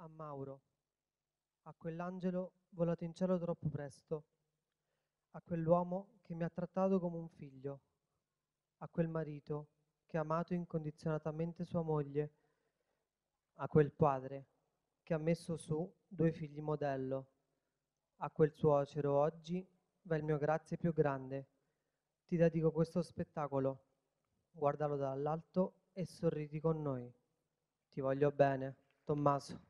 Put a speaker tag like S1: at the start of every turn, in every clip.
S1: a Mauro, a quell'angelo volato in cielo troppo presto, a quell'uomo che mi ha trattato come un figlio, a quel marito che ha amato incondizionatamente sua moglie, a quel padre che ha messo su due figli modello, a quel suocero oggi va il mio grazie più grande. Ti dedico questo spettacolo, guardalo dall'alto e sorridi con noi. Ti voglio bene, Tommaso.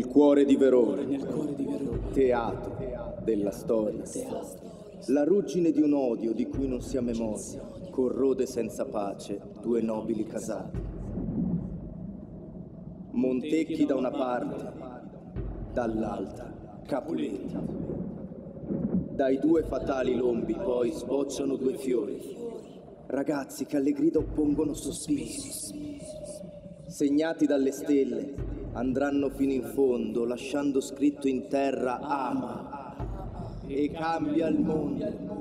S2: Nel cuore di Verona, teatro della storia. La ruggine di un odio di cui non si ha memoria corrode senza pace due nobili casati. Montecchi da una parte, dall'altra Capuletti. Dai due fatali lombi poi sbocciano due fiori, ragazzi che alle grida oppongono sospiri. Segnati dalle stelle, andranno fino in fondo, lasciando scritto in terra ama e cambia il mondo.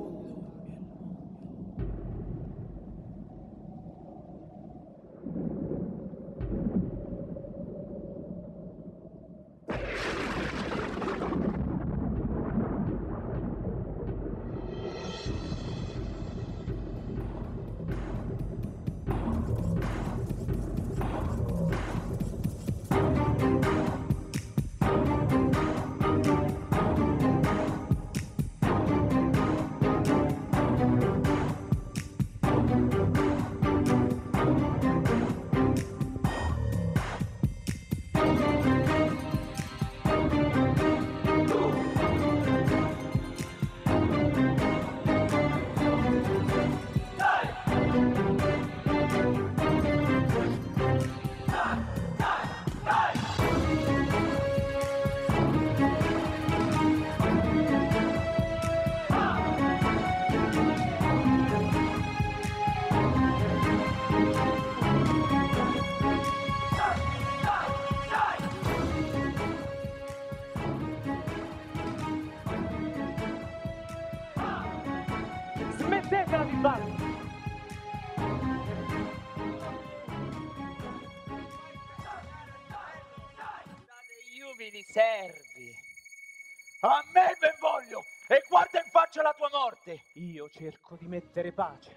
S3: Pace.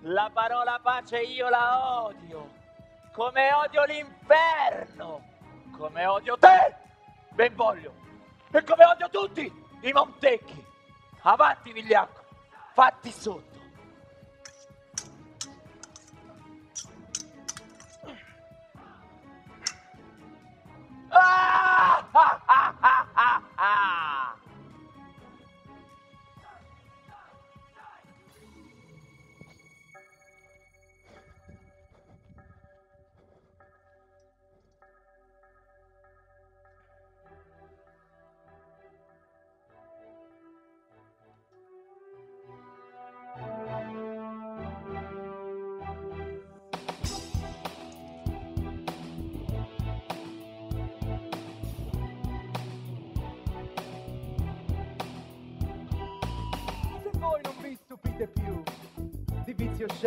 S4: La parola pace io la odio. Come odio l'inferno. Come odio te, ben voglio. E come odio tutti i Montecchi. Avanti, vigliacco. Fatti sotto.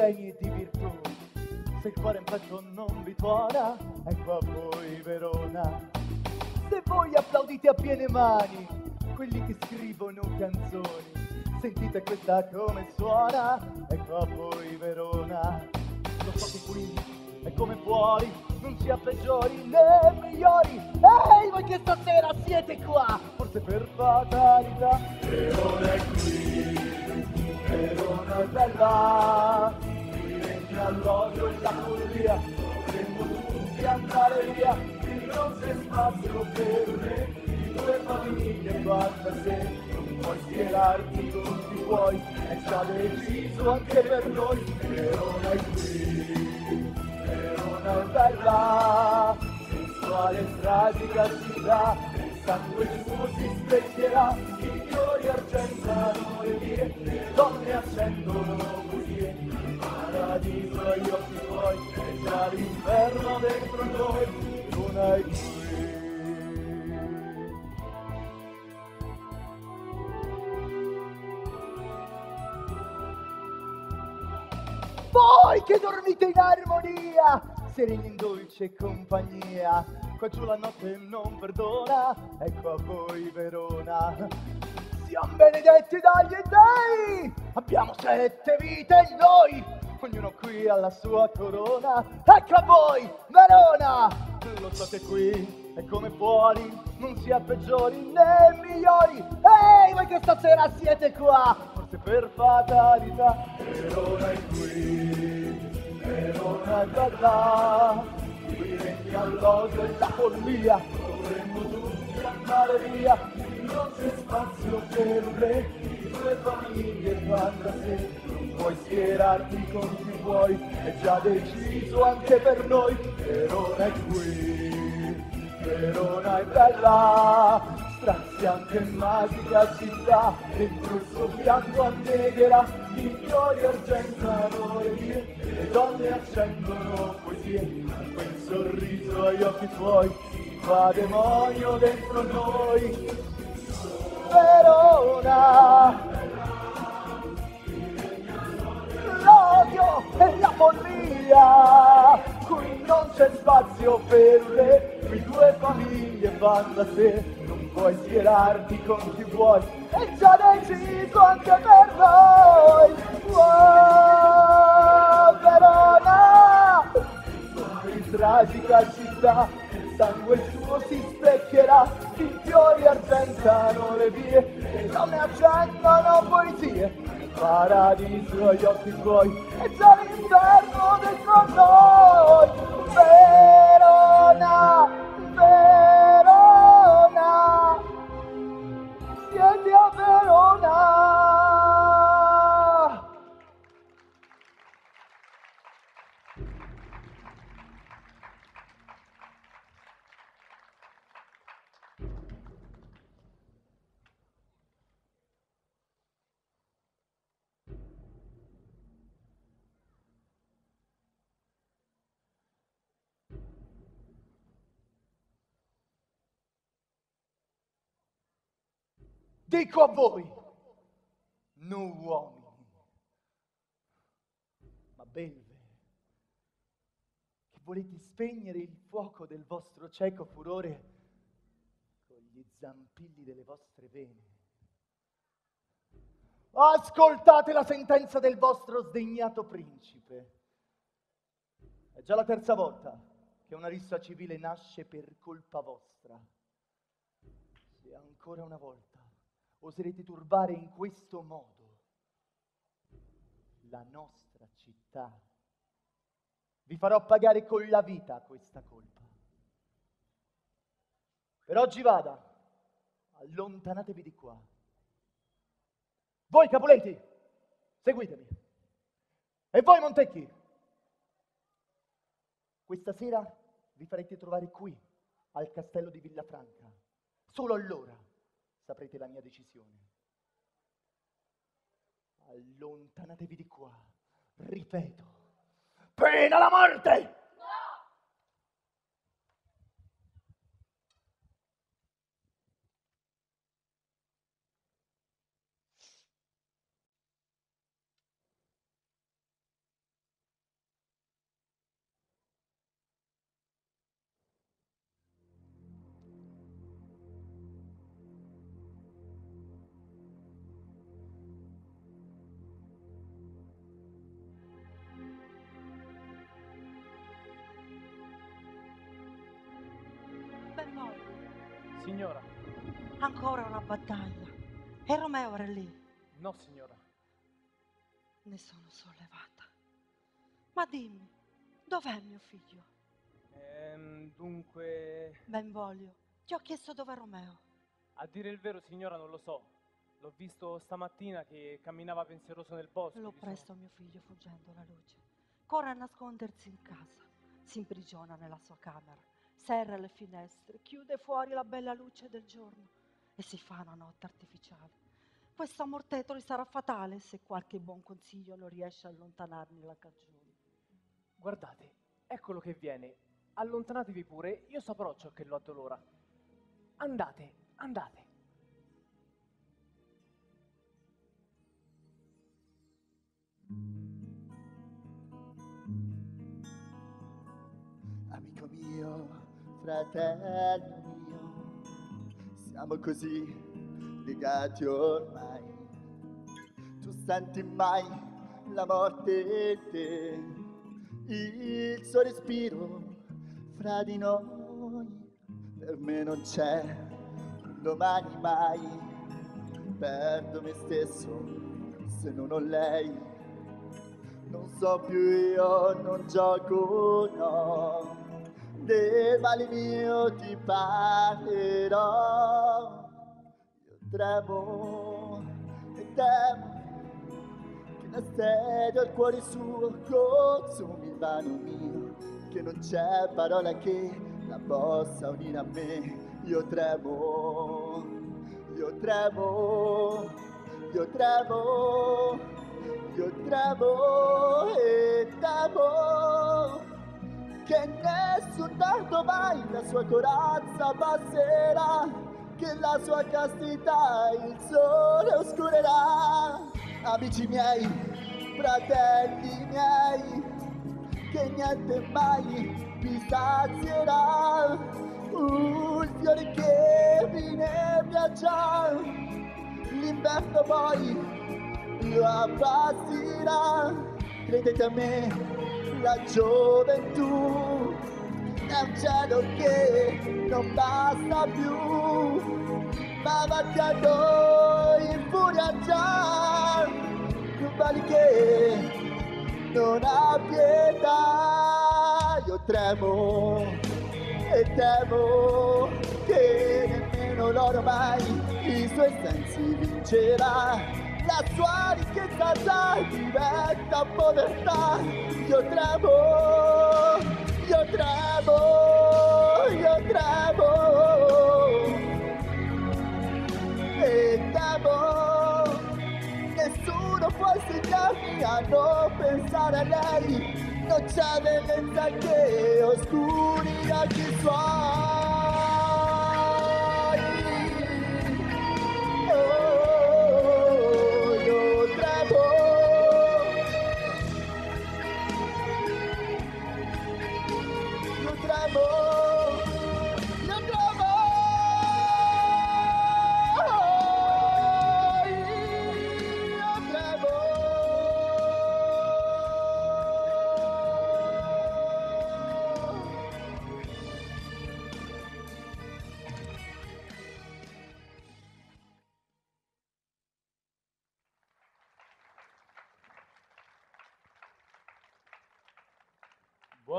S5: E di virtù. Se il cuore in petto non vi tuona, ecco a voi Verona. Se voi applaudite a piene mani, quelli che scrivono canzoni, sentite questa come suona, ecco a voi Verona. Lo so che qui è come fuori, non sia peggiori né migliori. Ehi, voi che stasera siete qua, forse per fatalità. Verona è qui, Verona è bella, qui regna l'odio e la follia, dovremmo tutti andare via, qui non c'è spazio per me, di due famiglie guarda se non puoi schierarti chi vuoi, è già deciso anche per noi, Verona è qui. Verona è bella, sensuale e tragica città, il sangue suo si specchierà, i fiori argentano le vie, le donne accendono il paradiso agli occhi tuoi, è già l'inferno dentro noi, Verona è qui. Voi che dormite in armonia, sereni in dolce compagnia, qua giù la notte non perdona, ecco a voi Verona. Siamo benedetti dagli dei, abbiamo sette vite in noi, ognuno qui ha la sua corona, ecco a voi Verona. Lo so che qui è come fuori, non sia peggiori né migliori, ehi voi che stasera siete qua, forse per fatalità, Verona è qui, Verona è bella, qui regna l'odio e la follia, dovremmo tutti andare via, non c'è spazio per me, due famiglie fanno da sé, non puoi schierarti con chi vuoi, è già deciso anche per noi, Verona è qui, Verona è bella, straziante e magica città, dentro il suo fianco annegherà, i fiori argentano le vie, le donne accendono poesie, quel sorriso agli occhi tuoi, fa demonio dentro noi. Verona, l'odio e la follia, qui non c'è spazio per le qui due famiglie vanno da sé, non puoi schierarti con chi vuoi, è già deciso anche per noi. Wow, Verona, in tragica città, sangue suo si specchierà, i fiori argentano le vie, le donne accendono poesie, il paradiso agli occhi tuoi, è già l'inferno dentro noi. Verona, Verona, siete a Verona. Dico a voi, non uomini, ma belve, che volete spegnere il fuoco del vostro cieco furore con gli zampilli delle vostre vene. Ascoltate la sentenza del vostro sdegnato principe. È già la terza volta che una rissa civile nasce per colpa vostra. Se ancora una volta oserete turbare in questo modo la nostra città, vi farò pagare con la vita questa colpa. Per oggi vada, allontanatevi di qua. Voi Capuleti, seguitemi. E voi Montecchi, questa sera vi farete trovare qui, al castello di Villafranca. Solo allora saprete la mia decisione. Allontanatevi di qua, ripeto, pena la morte!
S6: E era lì.
S3: no signora.
S6: Ne sono sollevata. Ma dimmi, dov'è mio figlio?
S3: Ehm, dunque,
S6: Benvolio, ti ho chiesto dov'è Romeo.
S3: a dire il vero signora non lo so. L'ho visto stamattina che camminava pensieroso nel bosco.
S6: Lo
S3: di suo-
S6: presto a mio figlio fuggendo la luce. Corre a nascondersi in casa. Si imprigiona nella sua camera. Serra le finestre, chiude fuori la bella luce del giorno e si fa una notte artificiale. Questo amor tetro gli sarà fatale se qualche buon consiglio non riesce a allontanarne la cagione.
S3: Guardate, eccolo che viene. Allontanatevi pure, io saprò ciò che lo addolora. Andate, andate.
S7: Amico mio, fratello mio, siamo così legati ormai. Tu senti mai la morte in te, il suo respiro fra di noi. Per me non c'è domani mai, perdo me stesso se non ho lei. Non so più io, non gioco, no. Del male mio ti parlerò. Tremo e temo che l'assedio al cuore suo consumi il vano mio. Che non c'è parola che la possa unire a me. Io tremo, io tremo, io tremo. Io tremo e temo che nessun dardo mai la sua corazza passerà, che la sua castità il sole oscurerà. Amici miei, fratelli miei, che niente mai vi sazierà. Il fiore che vi nebbia già, l'inverno poi lo abbastirà. Credete a me, la gioventù è un cielo che non basta più, ma avanti a noi in furia già, rivali che non ha pietà. Io tremo e temo che nemmeno l'oro mai i suoi sensi vincerà. La sua ricchezza già diventa povertà. Io tremo, io tremo, io tremo. E temo, nessuno può insegnarmi a non pensare a lei. Non c'è bellezza che oscuri gli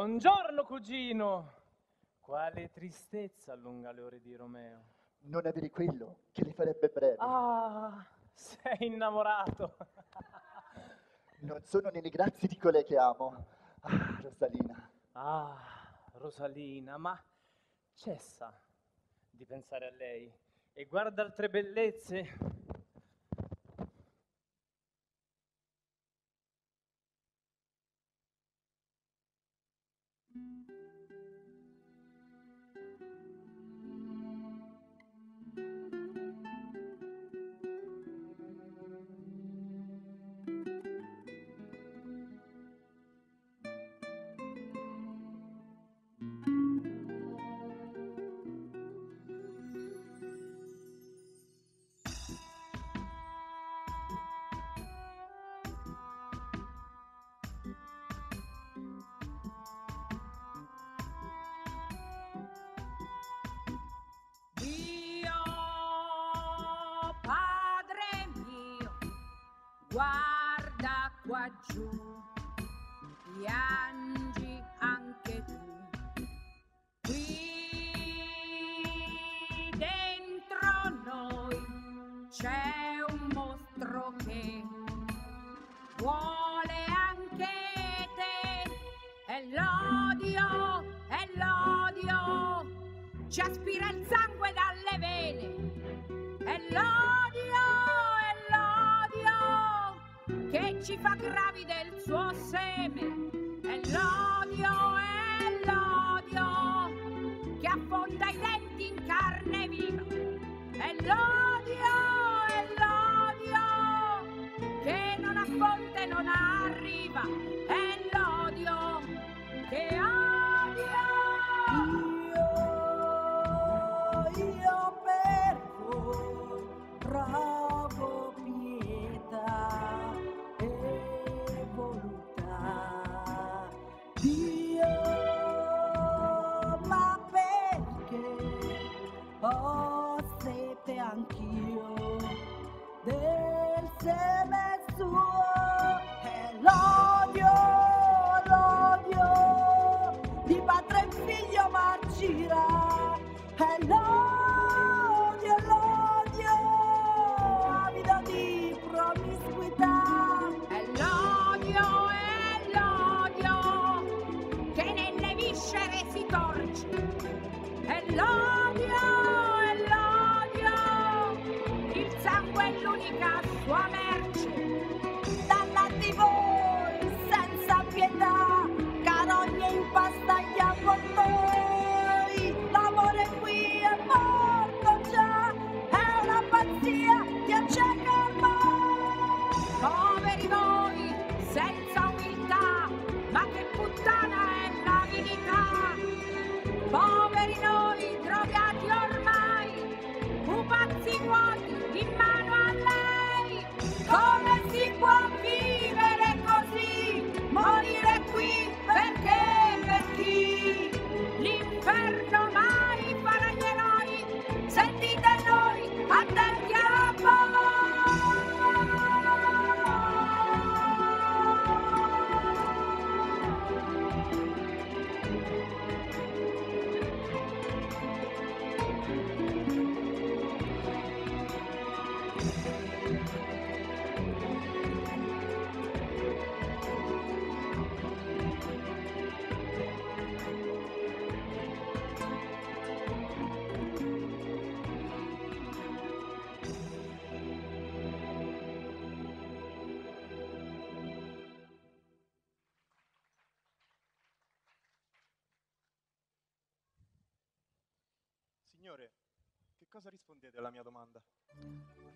S3: Buongiorno cugino. Quale tristezza allunga le ore di Romeo.
S7: Non avere quello che le farebbe breve.
S3: Ah, sei innamorato.
S7: Non sono nelle grazie di colei che amo. Ah, Rosalina.
S3: Ah, Rosalina, ma cessa di pensare a lei e guarda altre bellezze.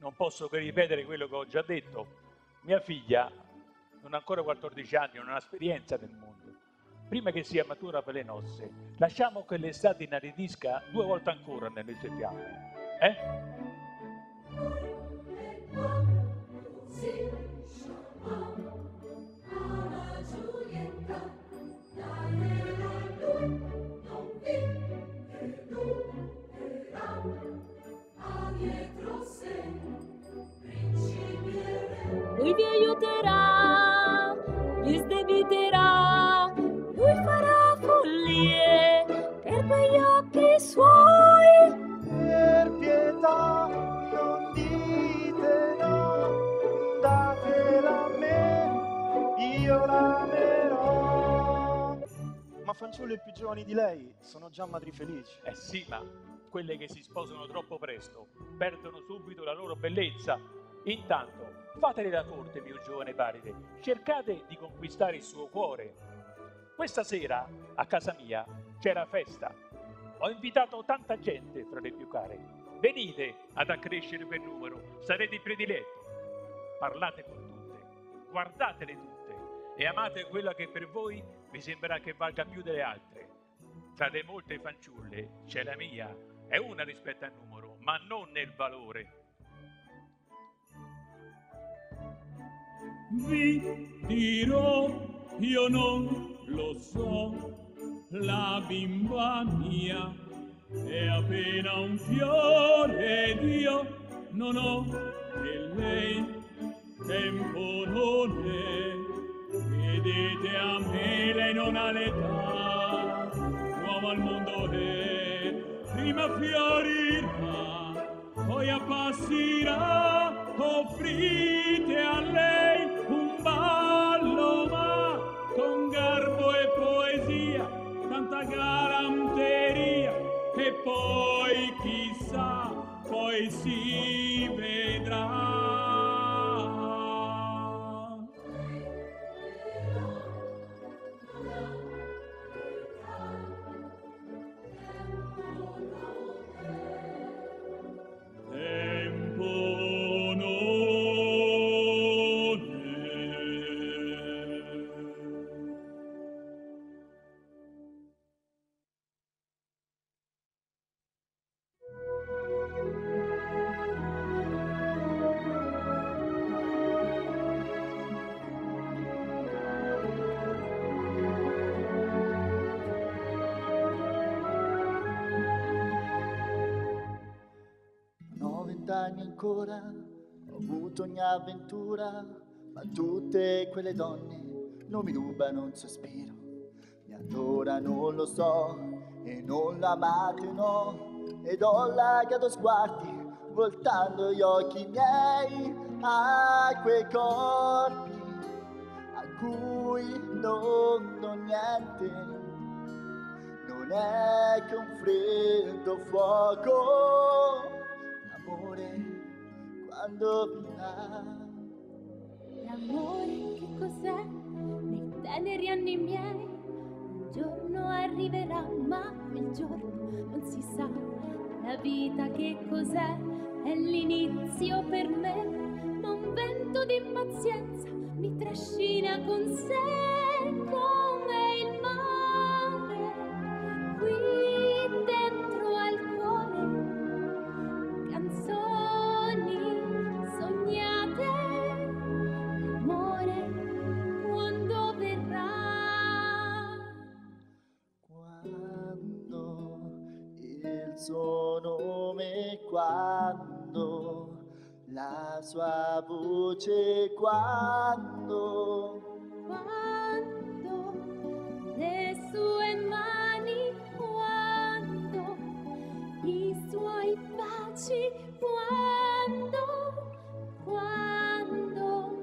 S8: Non
S9: posso che ripetere quello che ho già detto. Mia figlia non ha ancora 14 anni, non ha esperienza nel mondo. Prima che sia matura per le nozze, lasciamo che l'estate inaridisca due volte ancora nelle sue fiamme. Eh?
S10: Fanciulle più giovani di lei sono già madri felici.
S9: Eh sì, ma quelle che si sposano troppo presto perdono subito la loro bellezza. Intanto, fatele la corte, mio giovane paride. Cercate di conquistare il suo cuore. Questa sera, a casa mia, c'era festa. Ho invitato tanta gente fra le più care. Venite ad accrescere per numero, sarete il prediletto. Parlate con tutte, guardatele tutte e amate quella che per voi vi sembra che valga più delle altre. Tra le molte fanciulle c'è la mia, è una rispetto al numero, ma non nel valore.
S11: Vi dirò, io non lo so, la bimba mia è appena un fiore ed io non ho che lei tempo non è. Vedete a me, lei non ha l'età, nuovo al mondo è, prima fiorirà, poi appassirà, offrite a lei un ballo, ma con garbo e poesia, tanta galanteria, e poi chissà, poi si
S7: ogni avventura, ma tutte quelle donne non mi rubano un sospiro. Mi adorano, lo so, e non l'amate, no, ed ho lagato sguardi, voltando gli occhi miei a quei corpi a cui non do niente non è che un freddo fuoco, verrà.
S12: L'amore che cos'è nei teneri anni miei? Un giorno arriverà, ma quel giorno non si sa. La vita che cos'è? È l'inizio per me, ma un vento di impazienza mi trascina con sé come
S7: la sua voce, quando
S12: Quando le sue mani Quando i suoi baci Quando Quando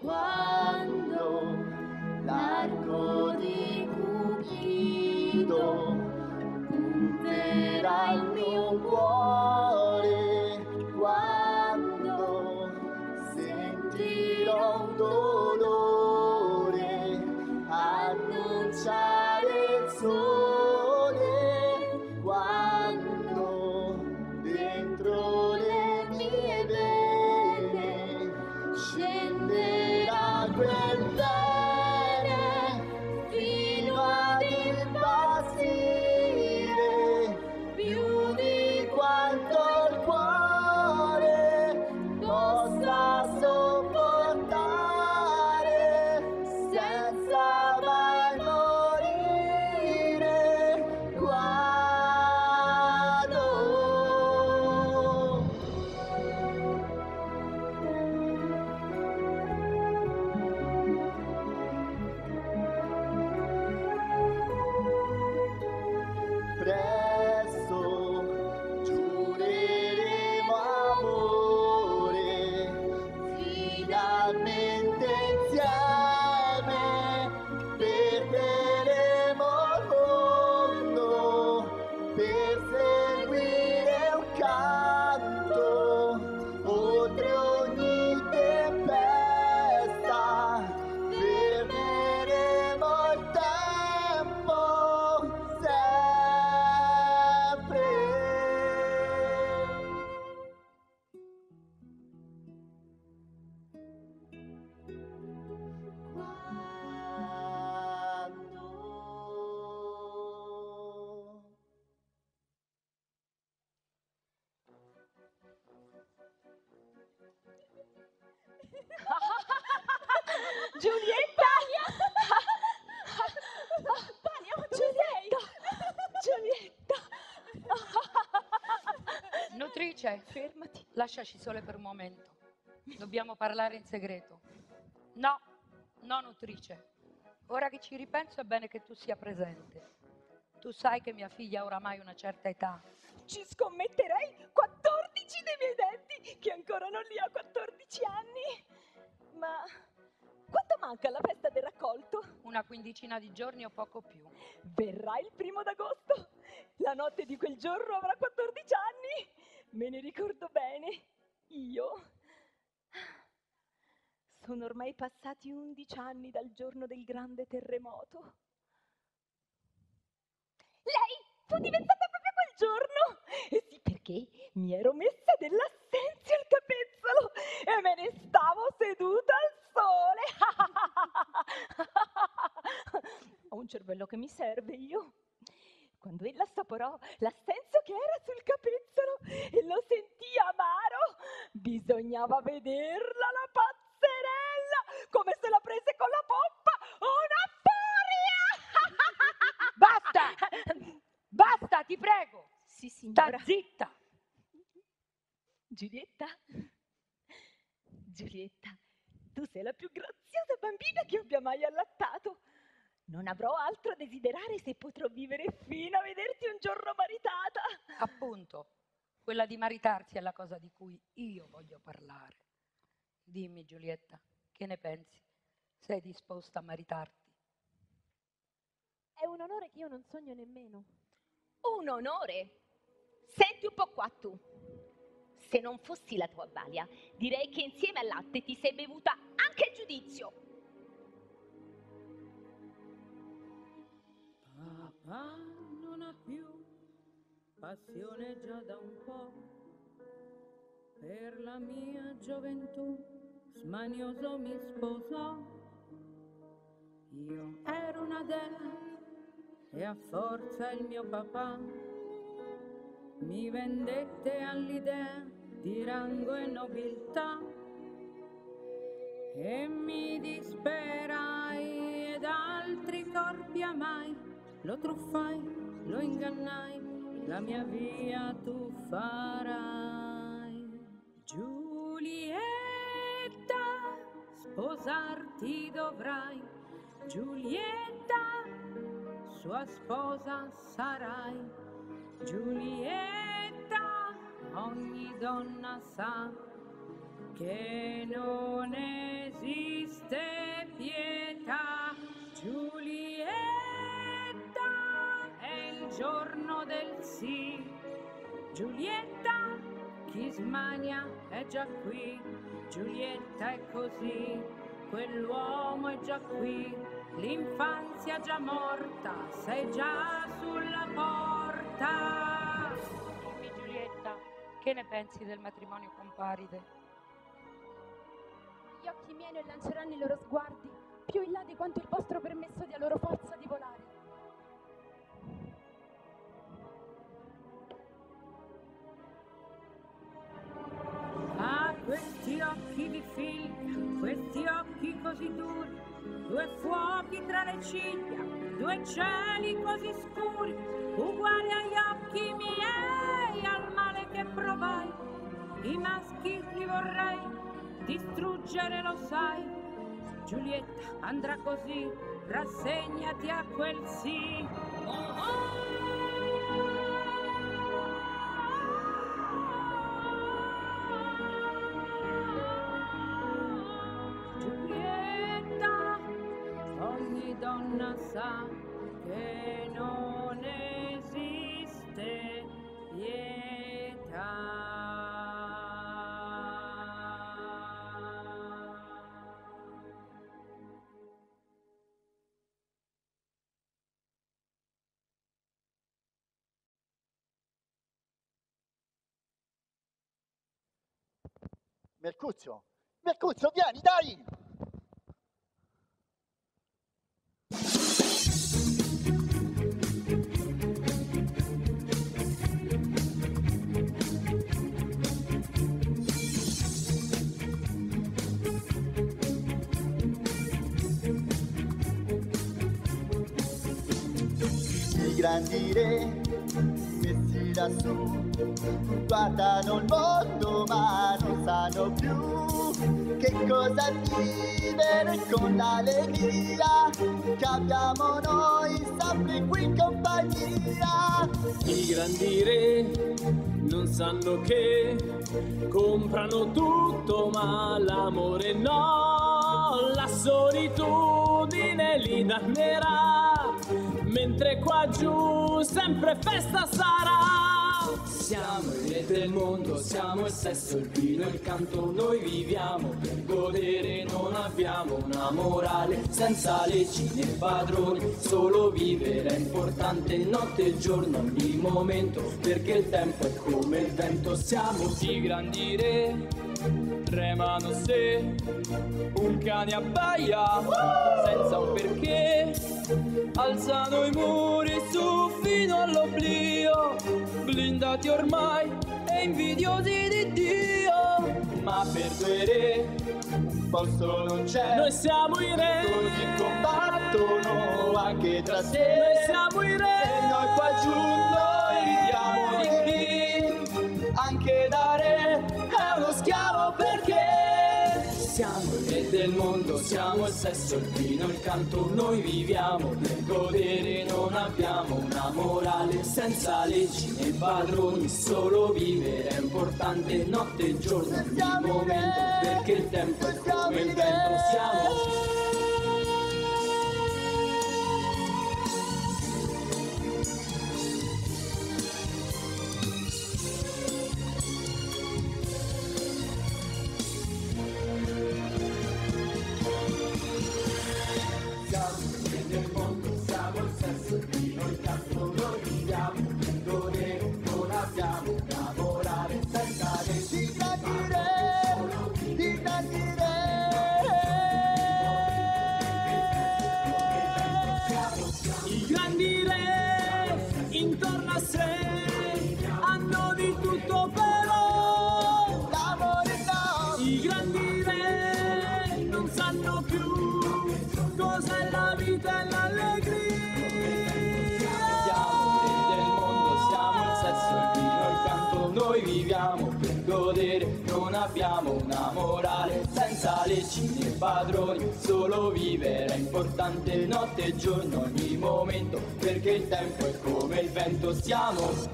S7: quando l'arco di Cupido punterà
S13: fermati. Lasciaci sole per un momento. Dobbiamo parlare in segreto. No, no, nutrice. Ora che ci ripenso è bene che tu sia presente. Tu sai che mia figlia ha oramai una certa età.
S14: Ci scommetterei 14 dei miei denti, che ancora non li ho 14 anni. Ma quanto manca alla festa del raccolto?
S13: Una quindicina di giorni o poco più.
S14: Verrà il primo d'agosto. La notte di quel giorno avrà 14 anni. Me ne ricordo bene. Io. Sono ormai passati 11 anni dal giorno del grande terremoto. Lei fu diventata proprio quel giorno? Eh sì, perché mi ero messa dell'assenzio al capezzolo e me ne stavo seduta al sole. Ho un cervello che mi serve io. Quando ella assaporò l'assenzio che era sul capezzolo e lo sentì amaro, bisognava vederla la pazzerella, come se la prese con la poppa, una furia!
S13: Basta! Basta, ti prego!
S14: Sì,
S13: Sta
S14: signora.
S13: zitta!
S14: Giulietta? Giulietta, tu sei la più graziosa bambina che abbia mai allattato. Non avrò altro a desiderare se potrò vivere fino a vederti un giorno maritata.
S13: Appunto, quella di maritarsi è la cosa di cui io voglio parlare. Dimmi, Giulietta, che ne pensi? Sei disposta a maritarti?
S15: È un onore che io non sogno nemmeno.
S16: Un onore? Senti un po' qua tu. Se non fossi la tua balia, direi che insieme al latte ti sei bevuta anche il giudizio.
S17: Papà non ha più passione già da un po' per la mia gioventù, smanioso mi sposò. Io ero una dea e a forza il mio papà mi vendette all'idea di rango e nobiltà e mi disperai ed altri corpi amai, lo truffai, lo ingannai, la mia via tu farai. Giulietta, sposarti dovrai, Giulietta, sua sposa sarai. Giulietta, ogni donna sa che non esiste pietà. Giulietta, giorno del sì. Giulietta, chi smania è già qui. Giulietta è così, quell'uomo è già qui. L'infanzia già morta, sei già sulla porta.
S13: Dimmi, Giulietta, che ne pensi del matrimonio con Paride?
S15: Gli occhi miei non lanceranno i loro sguardi più in là di quanto il vostro permesso dia loro forza di volare.
S17: Così due fuochi tra le ciglia, due cieli così scuri, uguali agli occhi miei, al male che provai. I maschi li vorrei distruggere, lo sai. Giulietta andrà così, rassegnati a quel sì. Giulietta, donna sa che non esiste pietà.
S5: Mercuzio, Mercuzio, vieni, dai!
S7: Grandi re messi lassù guardano il mondo ma non sanno più cosa vivere con l'allegria che abbiamo noi sempre qui in compagnia.
S18: I grandi re non sanno che comprano tutto ma l'amore no, la solitudine li dannerà, mentre qua giù sempre festa sarà.
S19: Siamo i re del mondo, siamo il sesso, il vino, il canto, noi viviamo per godere, non abbiamo una morale, senza leggi né padroni, solo vivere è importante, notte e giorno, ogni momento, perché il tempo è come il vento, siamo
S18: I grandi re tremano se un cane abbaia senza un perché alzano i muri su fino all'oblio blindati ormai e invidiosi di Dio.
S19: Ma per due re posto non c'è.
S18: Noi siamo i re.
S19: Così combattono anche tra sé.
S18: Noi siamo i re
S19: mondo, siamo il sesso, il vino, il canto, noi viviamo per godere, non abbiamo una morale, senza leggi né padroni, solo vivere è importante, notte e giorno, ogni momento, perché il tempo è come il vento, Siamo notte e giorno, ogni momento, perché il tempo è come il vento, siamo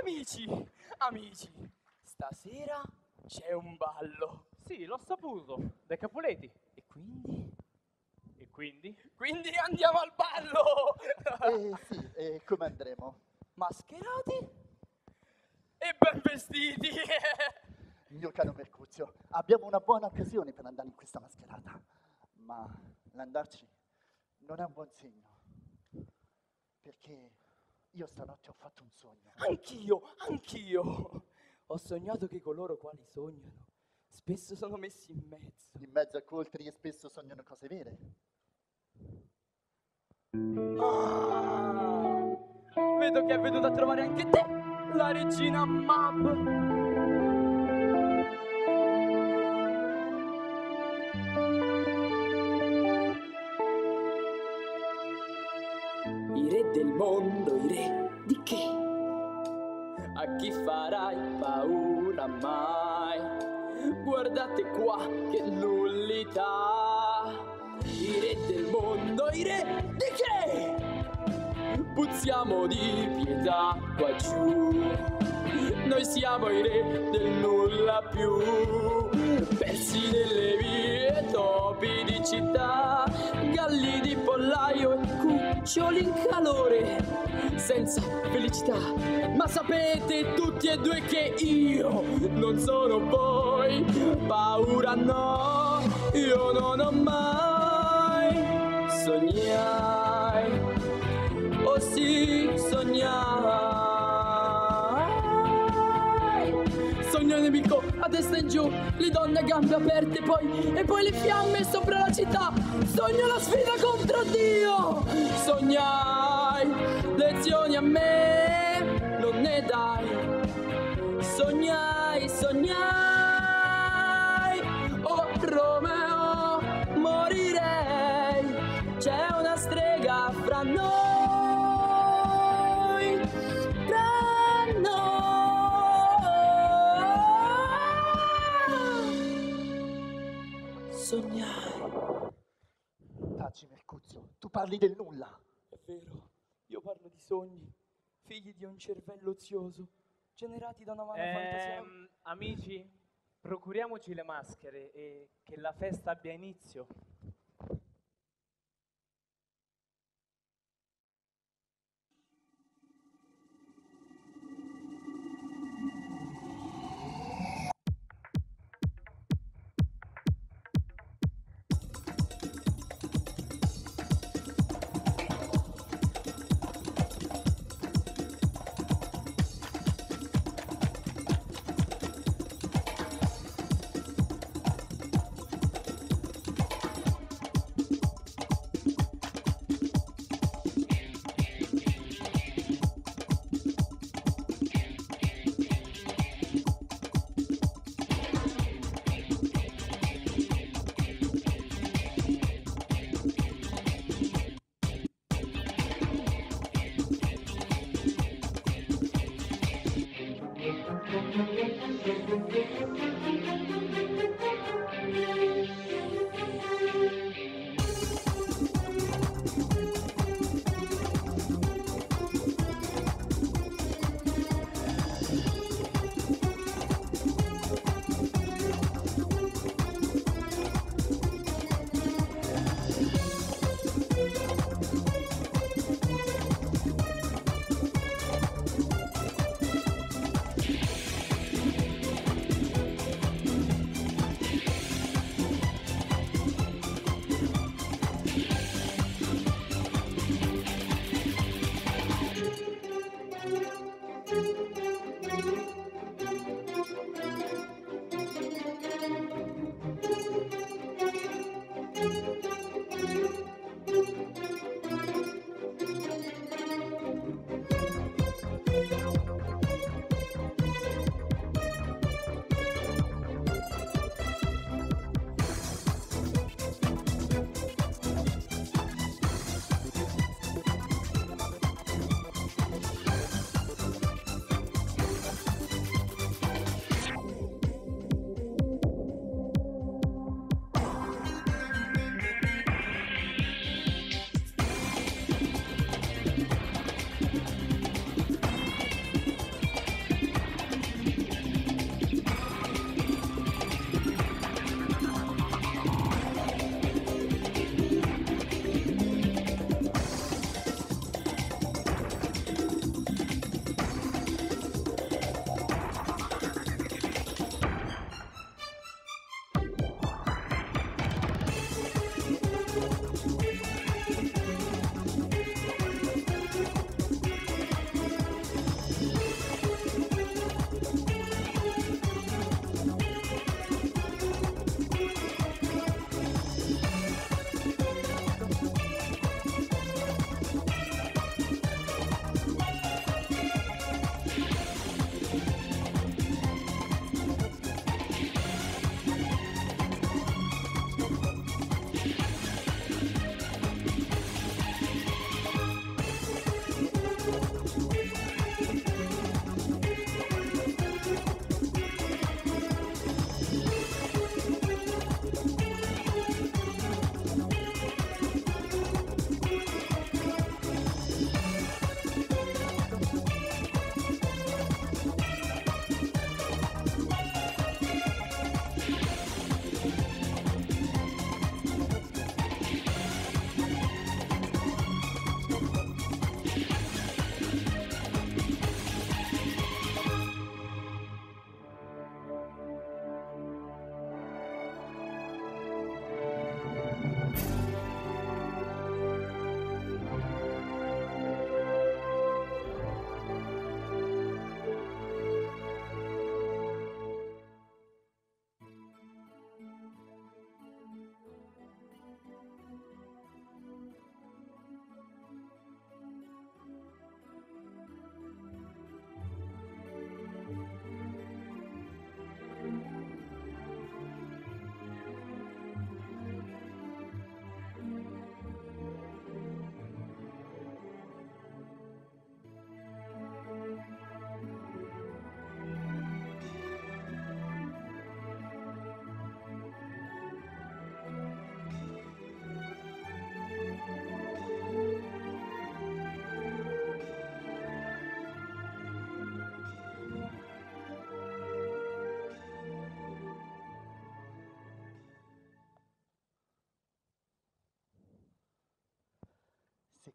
S20: Amici, amici, stasera c'è un ballo.
S3: Sì, l'ho saputo, dai Capuleti.
S20: E quindi?
S3: E quindi?
S20: Quindi andiamo al ballo!
S21: Eh sì, e come andremo?
S20: Mascherati e ben vestiti!
S21: Mio caro Mercuzio, abbiamo una buona occasione per andare in questa mascherata, ma l'andarci non è un buon segno, perché io stanotte ho fatto un sogno.
S20: Anch'io, anch'io! Ho sognato che coloro quali sognano spesso sono messi in mezzo.
S21: In mezzo a coltri e spesso sognano cose vere.
S20: Ah, vedo che è venuta a trovare anche te, la regina Mab. I re del mondo, i re di che? A chi farai paura mai? Guardate qua che nullità! I re del mondo, i re di che? Puzziamo di pietà qua giù. Noi siamo i re del nulla più, persi nelle vie, topi di città, galli di pollaio e cuccioli in calore, senza felicità. Ma sapete tutti e due che io non sono voi, paura no, io non ho mai sognai, sì, sognai. Sogno nemico a destra in giù, le donne a gambe aperte poi e poi le fiamme sopra la città. Sogno la sfida contro Dio. Sognai lezioni a me, non ne dai. Sognai, sognai.
S21: Parli del nulla.
S20: È vero, io parlo di sogni, figli di un cervello ozioso, generati da una mano fantasia.
S3: Ehm, amici, procuriamoci le maschere e che la festa abbia inizio.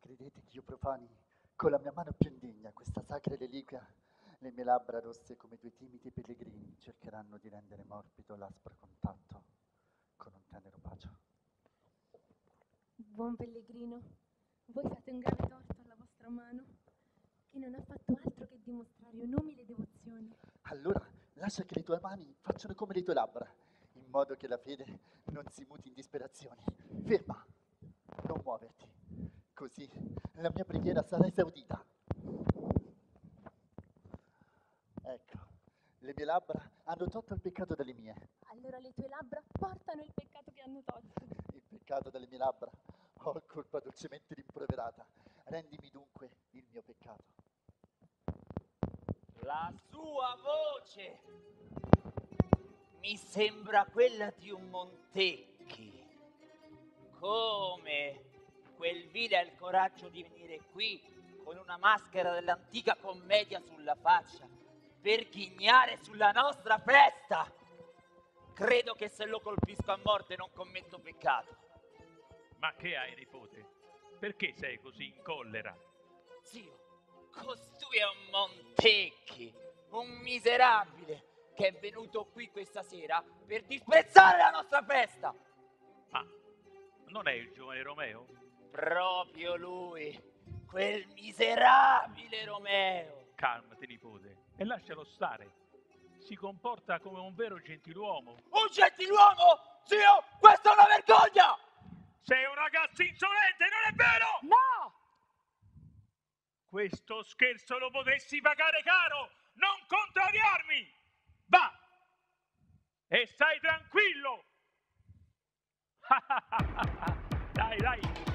S21: Vedete, Dio profani, con la mia mano più indegna questa sacra reliquia, le mie labbra rosse come due timidi pellegrini cercheranno di rendere morbido l'aspro contatto con un tenero bacio.
S15: Buon pellegrino, voi fate un grave torto alla vostra mano, che non ha fatto altro che dimostrare un'umile devozione.
S21: Allora lascia che le tue mani facciano come le tue labbra, in modo che la fede non si muti in disperazione. Ferma, così la mia preghiera sarà esaudita. Ecco, le mie labbra hanno tolto il peccato dalle mie,
S15: Allora le tue labbra portano il peccato che hanno tolto.
S21: il peccato dalle mie labbra. Ho colpa dolcemente rimproverata. Rendimi dunque il mio peccato.
S4: La sua voce mi sembra quella di un Montecchi. Come quel vile ha il coraggio di venire qui con una maschera dell'antica commedia sulla faccia per ghignare sulla nostra festa. Credo che se lo colpisco a morte non commetto peccato.
S9: Ma che hai, nipote? Perché sei così in collera?
S4: Zio, costui è un Montecchi, un miserabile che è venuto qui questa sera per disprezzare la nostra festa.
S9: Ma non è il giovane Romeo?
S4: Proprio lui, quel miserabile Romeo.
S9: Calmati, nipote, e lascialo stare. Si comporta come un vero gentiluomo.
S4: Un gentiluomo? Zio, questa è una vergogna!
S9: Sei un ragazzo insolente, non è vero?
S22: No!
S9: Questo scherzo lo potresti pagare caro! Non contrariarmi! Va! E stai tranquillo! dai, dai!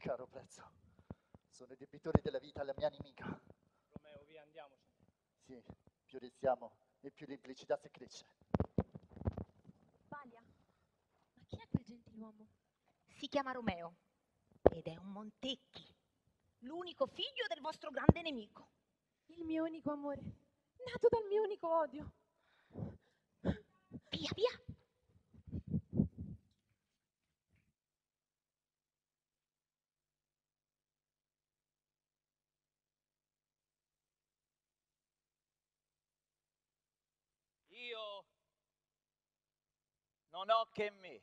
S21: caro prezzo, sono i debitori della vita alla mia nemica.
S3: Romeo, via, andiamocene.
S21: Sì, più restiamo e più l'implicità si cresce.
S15: Valia, ma chi è quel gentiluomo?
S14: Si chiama Romeo ed è un Montecchi, l'unico figlio del vostro grande nemico.
S15: Il mio unico amore, nato dal mio unico odio.
S14: Via, via.
S4: Io ho che me.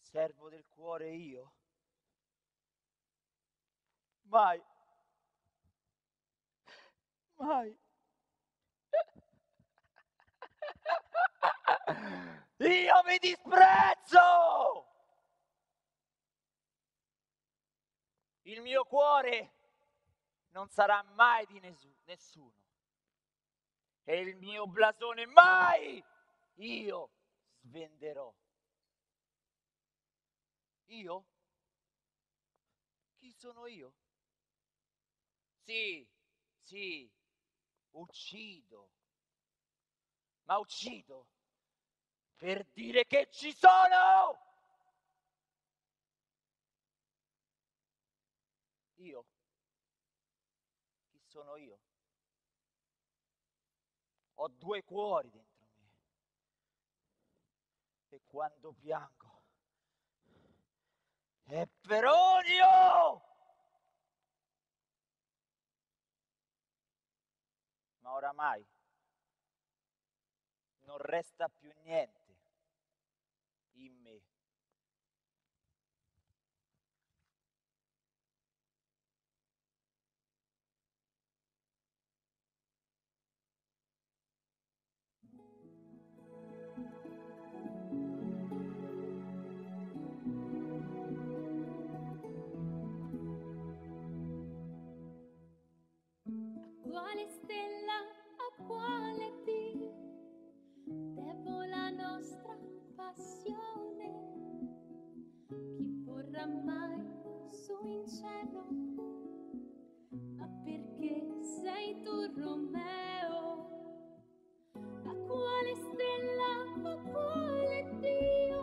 S4: Servo del cuore io? Mai. Mai. Io mi disprezzo! Il mio cuore non sarà mai di nessuno. E il mio blasone mai io svenderò. Io? Chi sono io? Sì, sì, uccido. Ma uccido per dire che ci sono! Io? Chi sono io? Ho due cuori dentro me. E quando piango è per odio! Ma oramai non resta più niente in me
S12: passione. Chi vorrà mai su in cielo? Ma perché sei tu Romeo? A quale stella a quale Dio?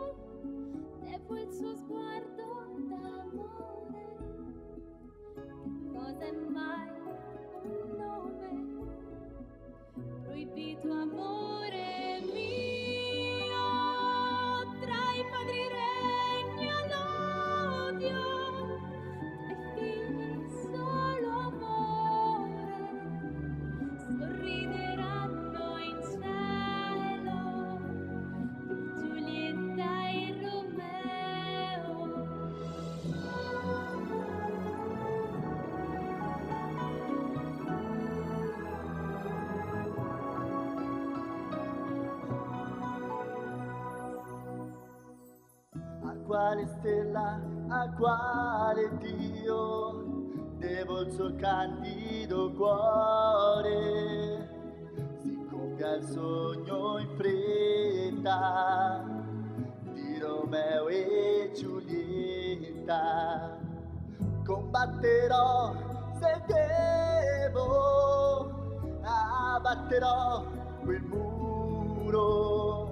S12: Devo il suo sguardo d'amore. Che cosa è mai un nome? Proibito amore.
S7: Candido cuore? Si compia il sogno in fretta di Romeo e Giulietta. Combatterò se devo, abbatterò quel muro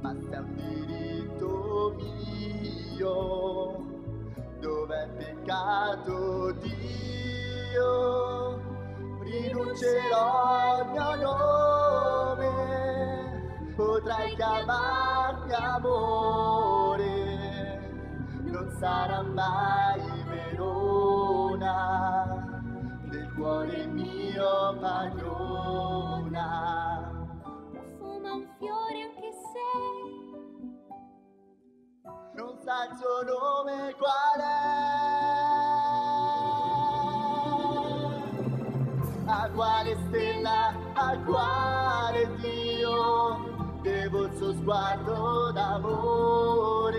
S7: ma se è un diritto mio, dov'è peccato Dio? Rinuncerò al mio nome, potrai chiamarmi amore, non sarà mai Verona, del cuore mio padrona.
S12: Profuma un fiore anche se
S7: non sa il suo nome qual è. Stella, a quale Dio, devo il suo sguardo d'amore.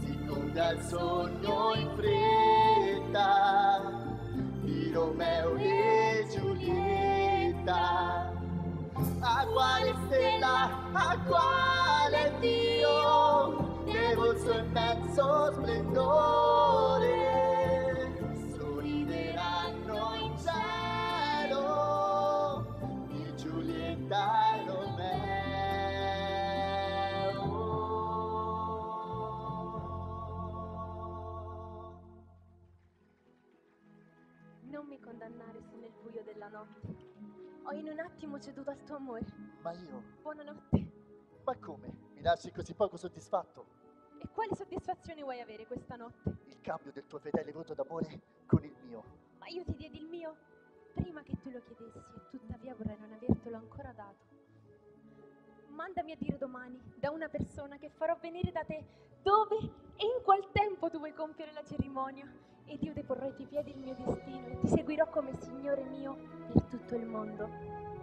S7: Si compia il sogno in fretta di Romeo e Giulietta. A quale stella, a quale Dio, devo il suo immenso splendore.
S15: Ho in un attimo ceduto al tuo amore.
S7: Ma io,
S15: Buonanotte.
S7: ma come? Mi lasci così poco soddisfatto?
S15: E quale soddisfazione vuoi avere questa notte?
S7: Il cambio del tuo fedele voto d'amore con il mio.
S15: Ma io ti diedi il mio prima che tu lo chiedessi e tuttavia vorrei non avertelo ancora dato. Mandami a dire domani da una persona che farò venire da te dove e in qual tempo tu vuoi compiere la cerimonia ed io deporrò ai tuoi piedi il mio destino e ti seguirò come Signore mio per tutto il mondo.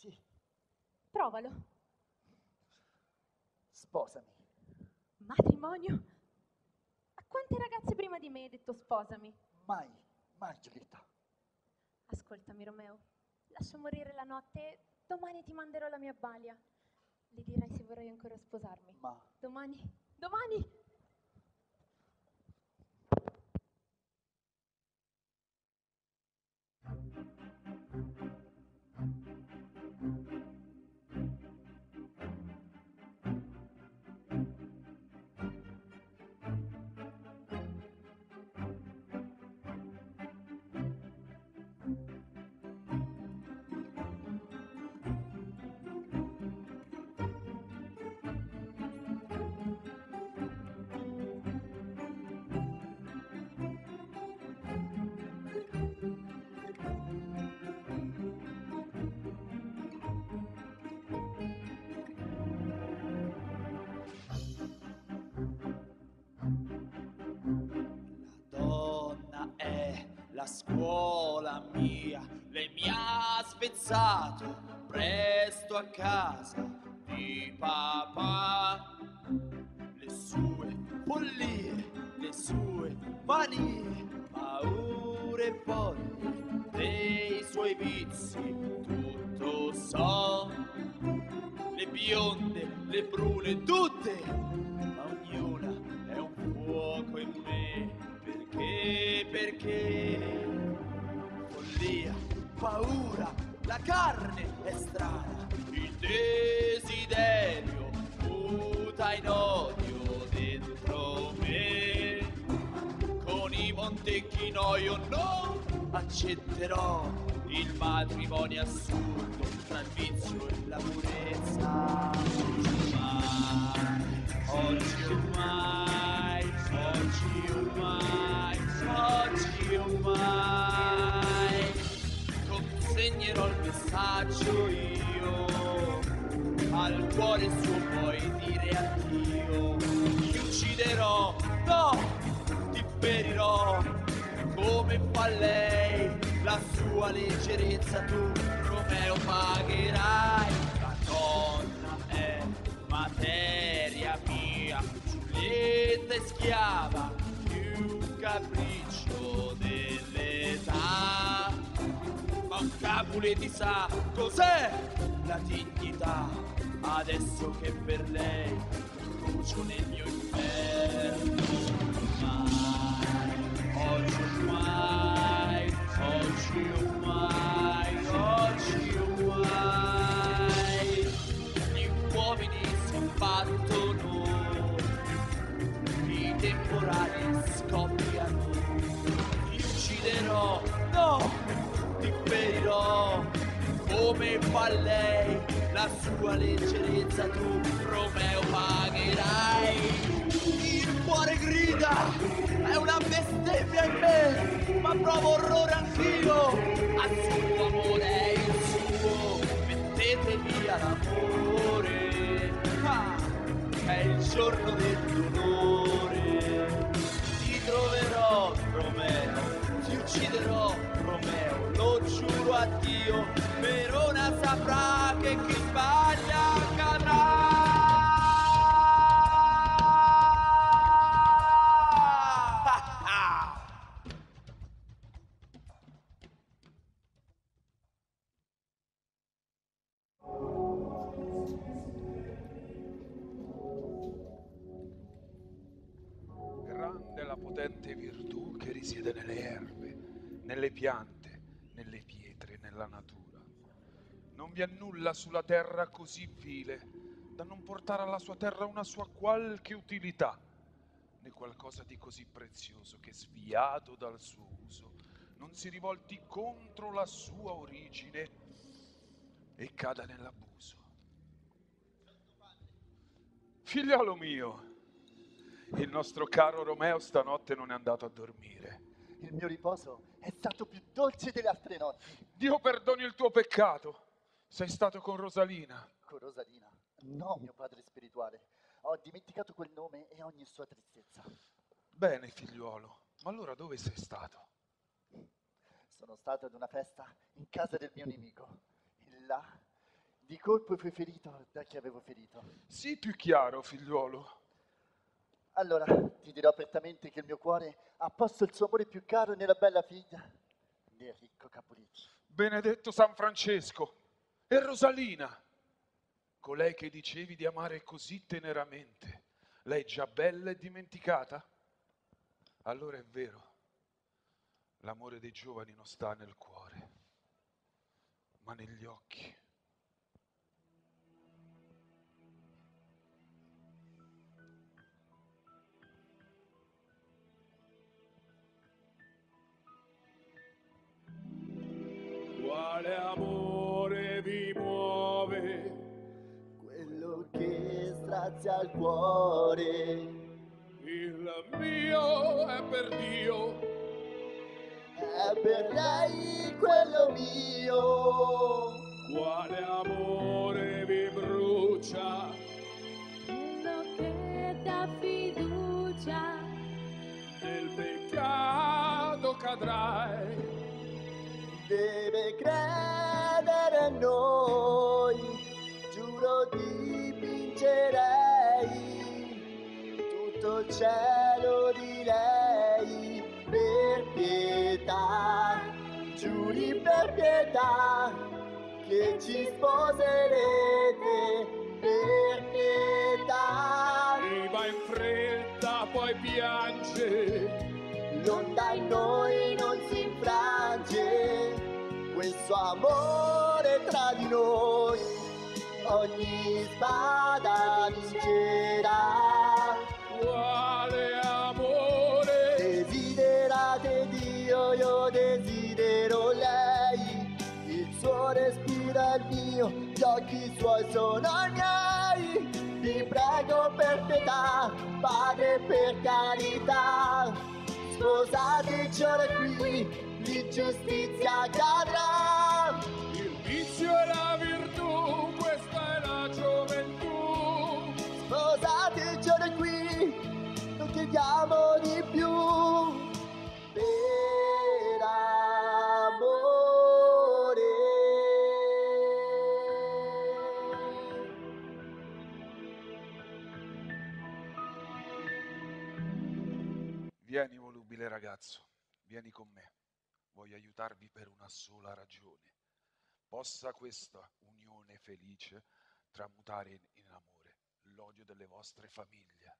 S7: Sì.
S15: Provalo.
S7: Sposami.
S15: Matrimonio? A quante ragazze prima di me hai detto sposami?
S7: Mai, mai Giulietta.
S15: Ascoltami Romeo, lascia morire la notte domani ti manderò la mia balia. Le dirai se vorrai ancora sposarmi.
S7: Ma
S15: Domani? Domani?
S23: Spezzato presto a casa di papà. Le sue follie, le sue manie, paure e voglie dei suoi vizi, tutto so. Le bionde, le brune, tutte, ma ognuna è un fuoco in me. Perché, perché? Follia, paura, la carne è strana, il desiderio muta in odio dentro me. Con i montecchi no, io non accetterò il matrimonio assurdo tra il vizio e la purezza. Oggi ormai, oggi ormai, oggi ormai, consegnerò il messaggio io al cuore suo puoi dire addio. Ti ucciderò, no, ti ferirò come fa lei, la sua leggerezza tu Romeo pagherai. La donna è materia mia, Giulietta è schiava, più capriccio dell'età. Ma un Capuletti sa cos'è la dignità, adesso che per lei brucio nel mio inferno. Oggi ormai, oggi ormai, oggi ormai, gli uomini si battono, i temporali scoppiano, ti ucciderò, no, ti ferirò, come fa lei, la sua leggerezza tu, Romeo, pagherai. Il cuore grida, è una bestemmia in me, ma provo orrore anch'io. Al suo amore è il suo, mettete via l'amore. Ah, è il giorno del dolore. Ti troverò, Romeo, ti ucciderò, Romeo, lo giuro a Dio. Verona saprà che chi sbaglia cadrà.
S24: Grande la potente virtù che risiede nelle erbe, nelle piante, nelle pietre, nella natura. Non vi è nulla sulla terra così vile da non portare alla sua terra una sua qualche utilità, né qualcosa di così prezioso che sviato dal suo uso non si rivolti contro la sua origine e cada nell'abuso. Figliolo mio, il nostro caro Romeo stanotte non è andato a dormire.
S21: Il mio riposo è stato più dolce delle altre notti.
S24: Dio perdoni il tuo peccato. Sei stato con Rosalina.
S21: Con Rosalina? No, mio padre spirituale. Ho dimenticato quel nome e ogni sua tristezza.
S24: Bene, figliuolo, ma allora dove sei stato?
S21: Sono stato ad una festa in casa del mio nemico. E là, di colpo fui ferito da chi avevo ferito.
S24: Sii più chiaro, figliuolo.
S21: Allora ti dirò apertamente che il mio cuore ha posto il suo amore più caro nella bella figlia del ricco Capuletti.
S24: Benedetto San Francesco e Rosalina, colei che dicevi di amare così teneramente, lei già bella e dimenticata? Allora è vero, l'amore dei giovani non sta nel cuore, ma negli occhi.
S11: Quale amore vi muove?
S21: Quello che strazia il cuore.
S11: Il mio è per Dio.
S21: È per lei quello mio.
S11: Quale amore vi brucia?
S12: Quello che dà fiducia.
S11: Nel peccato
S18: cadrai.
S7: Deve credere a noi, giuro dipingerei tutto il cielo di lei per pietà, giuri per pietà che ci sposerete per pietà.
S18: E va in fretta, poi piange.
S7: L'onda in noi non si infrange, questo amore tra di noi, ogni spada vincerà.
S18: Quale amore?
S7: Desiderate Dio, io desidero lei, il suo respiro è il mio, gli occhi suoi sono miei. Vi prego per pietà, Padre per carità, sposateci ora qui, l'ingiustizia cadrà.
S18: Il vizio è la virtù, questa è la gioventù.
S7: Sposateci ora qui, non chiediamo di più. Per amore.
S24: Vieni, volubile ragazzo, vieni con me. Voglio aiutarvi per una sola ragione. Possa questa unione felice tramutare in, in amore l'odio delle vostre famiglie.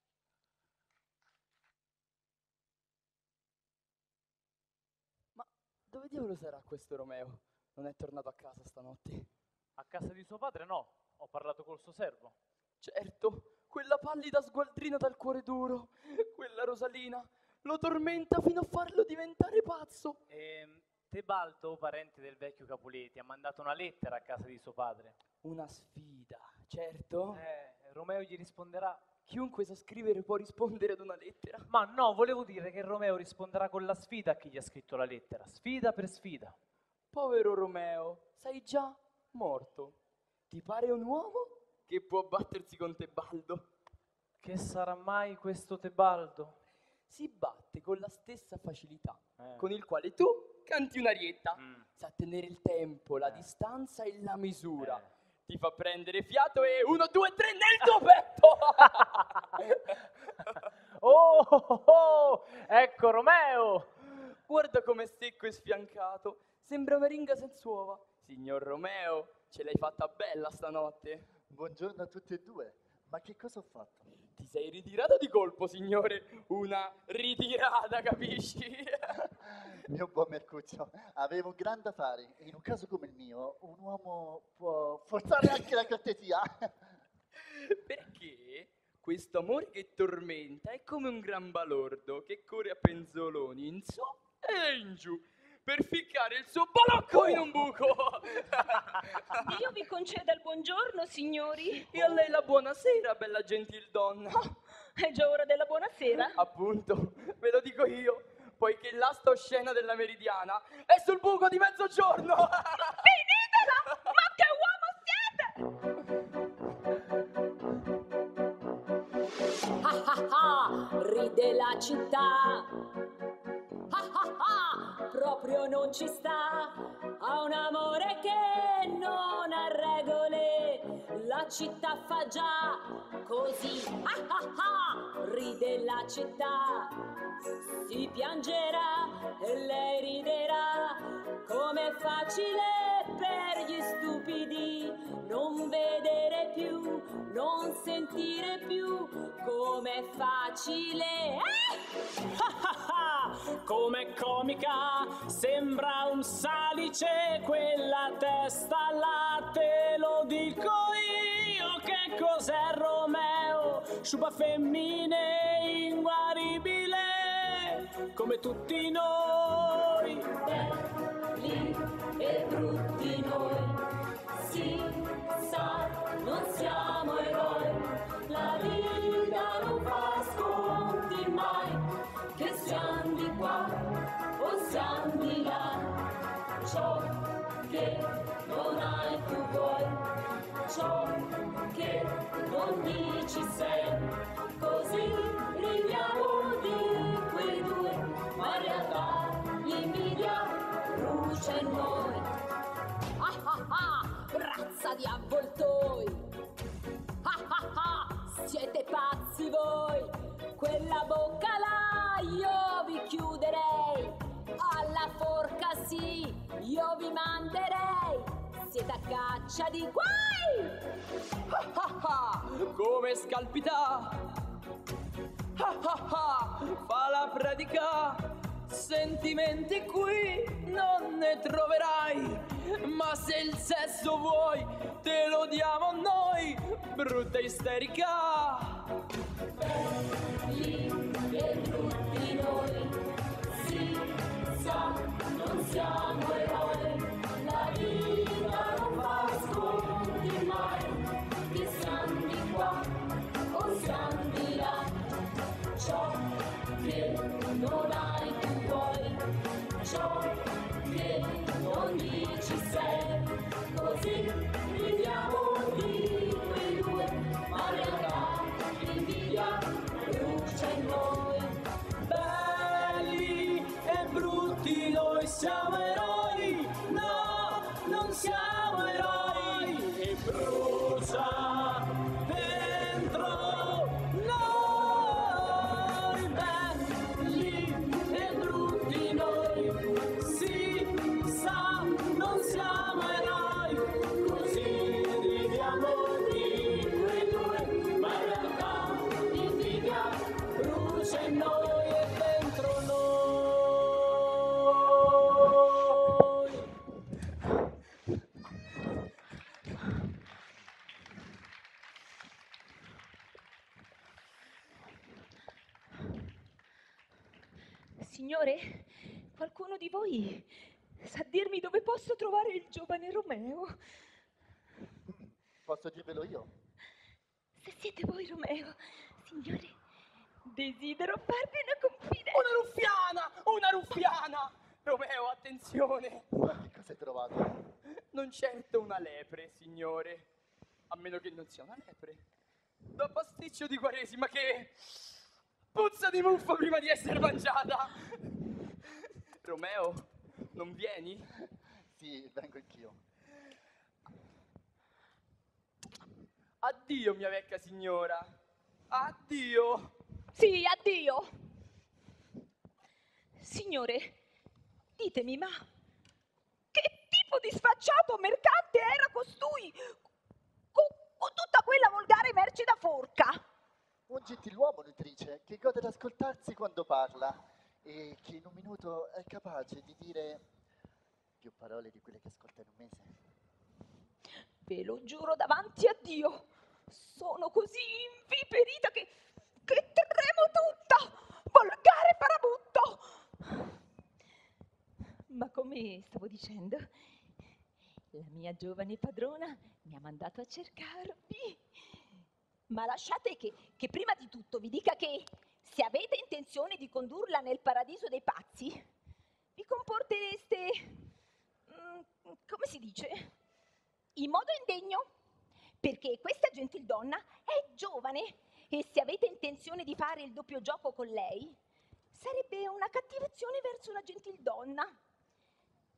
S20: Dove diavolo sarà questo Romeo? Non è tornato a casa stanotte.
S3: A casa di suo padre no, ho parlato col suo servo.
S20: Certo, quella pallida sgualdrina dal cuore duro, quella Rosalina, lo tormenta fino a farlo diventare pazzo.
S3: Ehm, Tebaldo, parente del vecchio Capuleti, ha mandato una lettera a casa di suo padre.
S20: Una sfida, certo.
S3: Eh, Romeo gli risponderà.
S20: Chiunque sa scrivere può rispondere ad una lettera.
S3: Ma no, volevo dire che Romeo risponderà con la sfida a chi gli ha scritto la lettera. Sfida per sfida.
S20: Povero Romeo, sei già morto. Ti pare un uomo che può battersi con Tebaldo?
S3: Che sarà mai questo Tebaldo?
S20: Si batte con la stessa facilità
S3: Eh.
S20: con il quale tu canti un'arietta. Sa tenere il tempo, la distanza e la misura. Ti fa prendere fiato e uno, due, tre nel tuo petto!
S3: Oh, oh, oh, ecco Romeo!
S20: Guarda com'è secco e sfiancato. Sembra una ringa senza uova. Signor Romeo, ce l'hai fatta bella stanotte.
S7: Buongiorno a tutti e due. Ma che cosa ho fatto?
S20: Ti sei ritirato di colpo, signore. Una ritirata, capisci?
S7: Mio buon Mercuzio, avevo un grande affare e in un caso come il mio un uomo può forzare anche la cortesia.
S20: Perché questo amore che tormenta è come un gran balordo che corre a penzoloni in su e in giù per ficcare il suo balocco in un buco.
S14: Io vi concedo il buongiorno, signori.
S20: E a lei la buonasera, bella gentil donna.
S14: È già ora della buonasera?
S20: Appunto, ve lo dico io, poiché l'asta oscena della meridiana è sul buco di mezzogiorno.
S14: Finitela! Ma che uomo
S25: Ah ah ah, ride la città. Ah ah ah, proprio non ci sta. Ha un amore che non ha regole. La città fa già così. Ah ah ah, ride la città. Si piangerà e lei riderà. Com'è facile per gli stupidi non vedere più, non sentire più. Com'è facile. Eh?
S9: Come comica, sembra un salice quella testa là, te lo dico io che cos'è Romeo, sciupa femmine inguaribile, come tutti noi.
S25: Belli e brutti noi, si sa, non siamo eroi, la vita non fa sconti mai, ciò che non hai tu vuoi, ciò che non dici sei, così ridiamo di quei due, ma in realtà l'invidia brucia in noi. Ah ah ah, razza di avvoltoi! Ah ah ah, siete pazzi voi! Quella bocca là io vi chiuderei! Alla forca sì, io vi manderei, siete a caccia di guai!
S20: Ah ah ah, come scalpita! Ah ah ah, fa la pratica! Sentimenti qui non ne troverai, ma se il sesso vuoi te lo diamo noi, brutta isterica!
S25: Belli e brutti noi, sa, non siamo eroi, la vita non fa sconti mai, che siamo di qua o siamo di là, ciò che non hai tu vuoi, ciò che non dici sei, così viviamo
S20: brutti noi
S14: Signore, qualcuno di voi sa dirmi dove posso trovare il giovane Romeo?
S7: Posso dirvelo io?
S14: Se siete voi Romeo, signore, desidero farvi una confidenza.
S20: Una ruffiana! Una ruffiana! Romeo, attenzione!
S7: Ma che cosa hai trovato?
S20: Non certo una lepre, signore. A meno che non sia una lepre. Da pasticcio di quaresima che puzza di muffo prima di essere mangiata. Romeo, non vieni?
S7: Sì, vengo anch'io.
S20: Addio, mia vecchia signora. Addio.
S14: Sì, addio. Signore, ditemi, ma che tipo di sfacciato mercante era costui con, con tutta quella volgare merce da forca?
S7: Un gentiluomo, nutrice, che gode d'ascoltarsi quando parla e che in un minuto è capace di dire più parole di quelle che ascolta in un mese.
S14: Ve lo giuro davanti a Dio, sono così inviperita che, che tremo tutta, volgare farabutto. Ma come stavo dicendo, la mia giovane padrona mi ha mandato a cercarvi. Ma lasciate che, che prima di tutto vi dica che se avete intenzione di condurla nel paradiso dei pazzi, vi comportereste, mm, come si dice, in modo indegno, perché questa gentildonna è giovane e se avete intenzione di fare il doppio gioco con lei, sarebbe una cattivazione verso la gentildonna.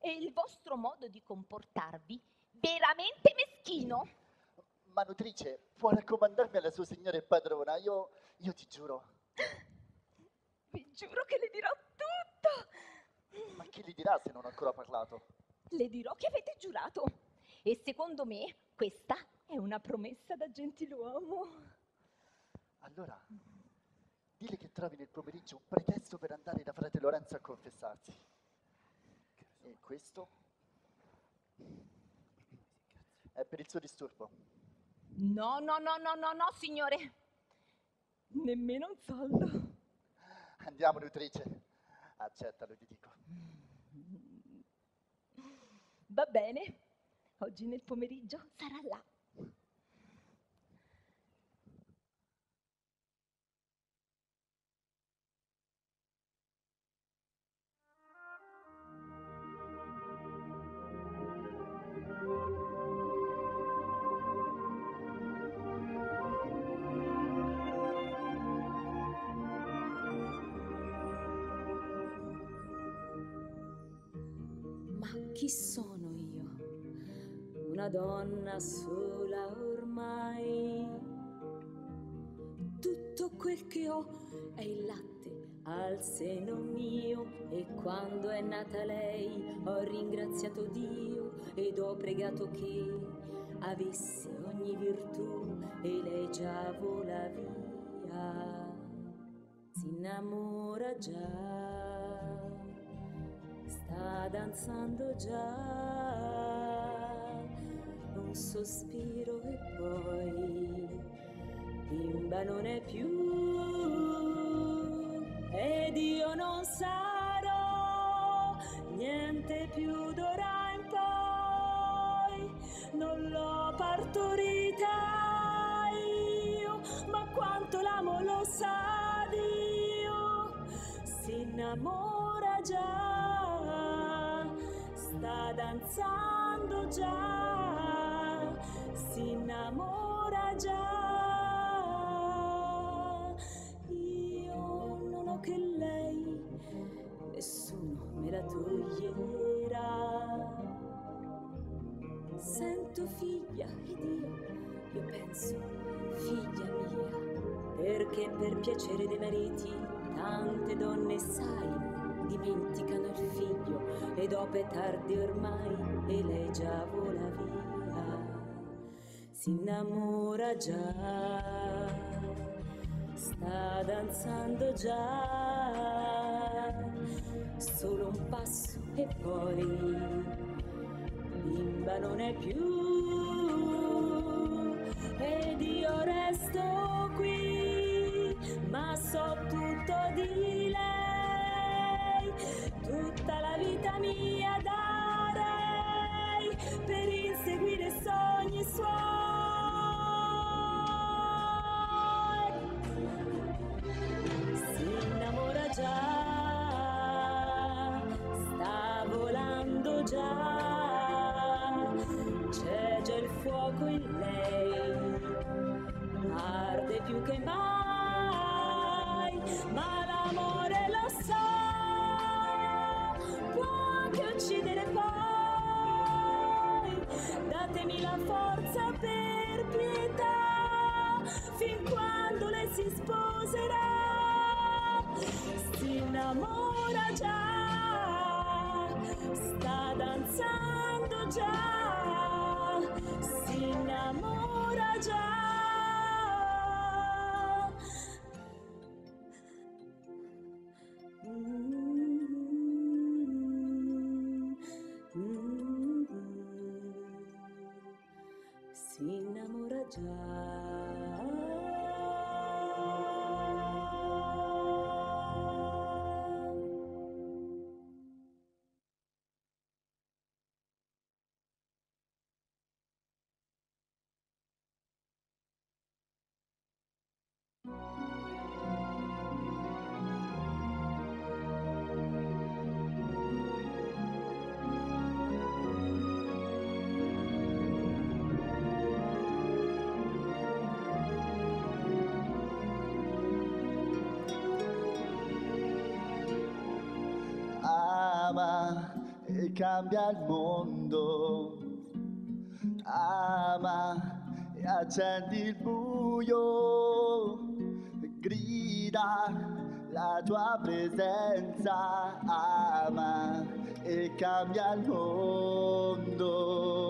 S14: E il vostro modo di comportarvi veramente meschino.
S7: Ma nutrice, può raccomandarmi alla sua signora e padrona? Io, io ti giuro.
S14: Vi giuro che le dirò tutto.
S7: Ma chi gli dirà se non ho ancora parlato?
S14: Le dirò che avete giurato. E secondo me questa è una promessa da gentiluomo.
S7: Allora, dile che trovi nel pomeriggio un pretesto per andare da frate Lorenzo a confessarsi. E questo è per il suo disturbo.
S14: No, no, no, no, no, no, signore. Nemmeno un soldo.
S7: Andiamo, nutrice. Accettalo, ti dico.
S14: Va bene. Oggi nel pomeriggio sarà là.
S25: Donna sola ormai. Tutto quel che ho è il latte al seno mio e quando è nata lei ho ringraziato Dio ed ho pregato che avesse ogni virtù e lei già vola via. Si innamora già, sta danzando già, sospiro e poi bimba non è più. Ed io non sarò niente più d'ora in poi. Non l'ho partorita io ma quanto l'amo lo sa Dio. Si innamora già sta danzando già si innamora già. Io non ho che lei nessuno me la toglierà. Sento figlia ed io io penso figlia mia perché per piacere dei mariti tante donne sai dimenticano il figlio e dopo è tardi ormai e lei già via si innamora già. Sta danzando già. Solo un passo e poi bimba non è più. Ed io resto qui ma so tutto di lei. Tutta la vita mia
S7: e cambia il mondo. Ama e accendi il buio. Grida la tua presenza. Ama e cambia il mondo.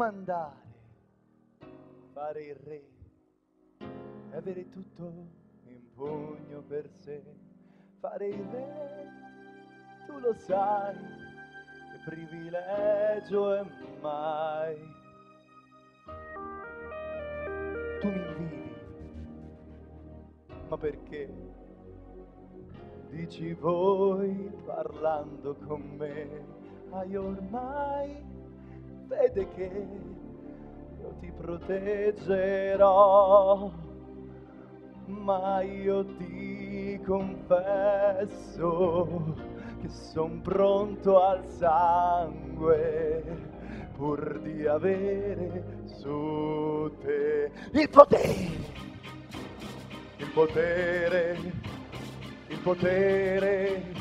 S5: Comandare, fare il re e avere tutto in pugno per sé. Fare il re, tu lo sai, che privilegio è mai. Tu mi invidi, ma perché? Dici voi parlando con me, hai ormai vede che io ti proteggerò, ma io ti confesso che son pronto al sangue pur di avere su te il potere, il potere, il potere.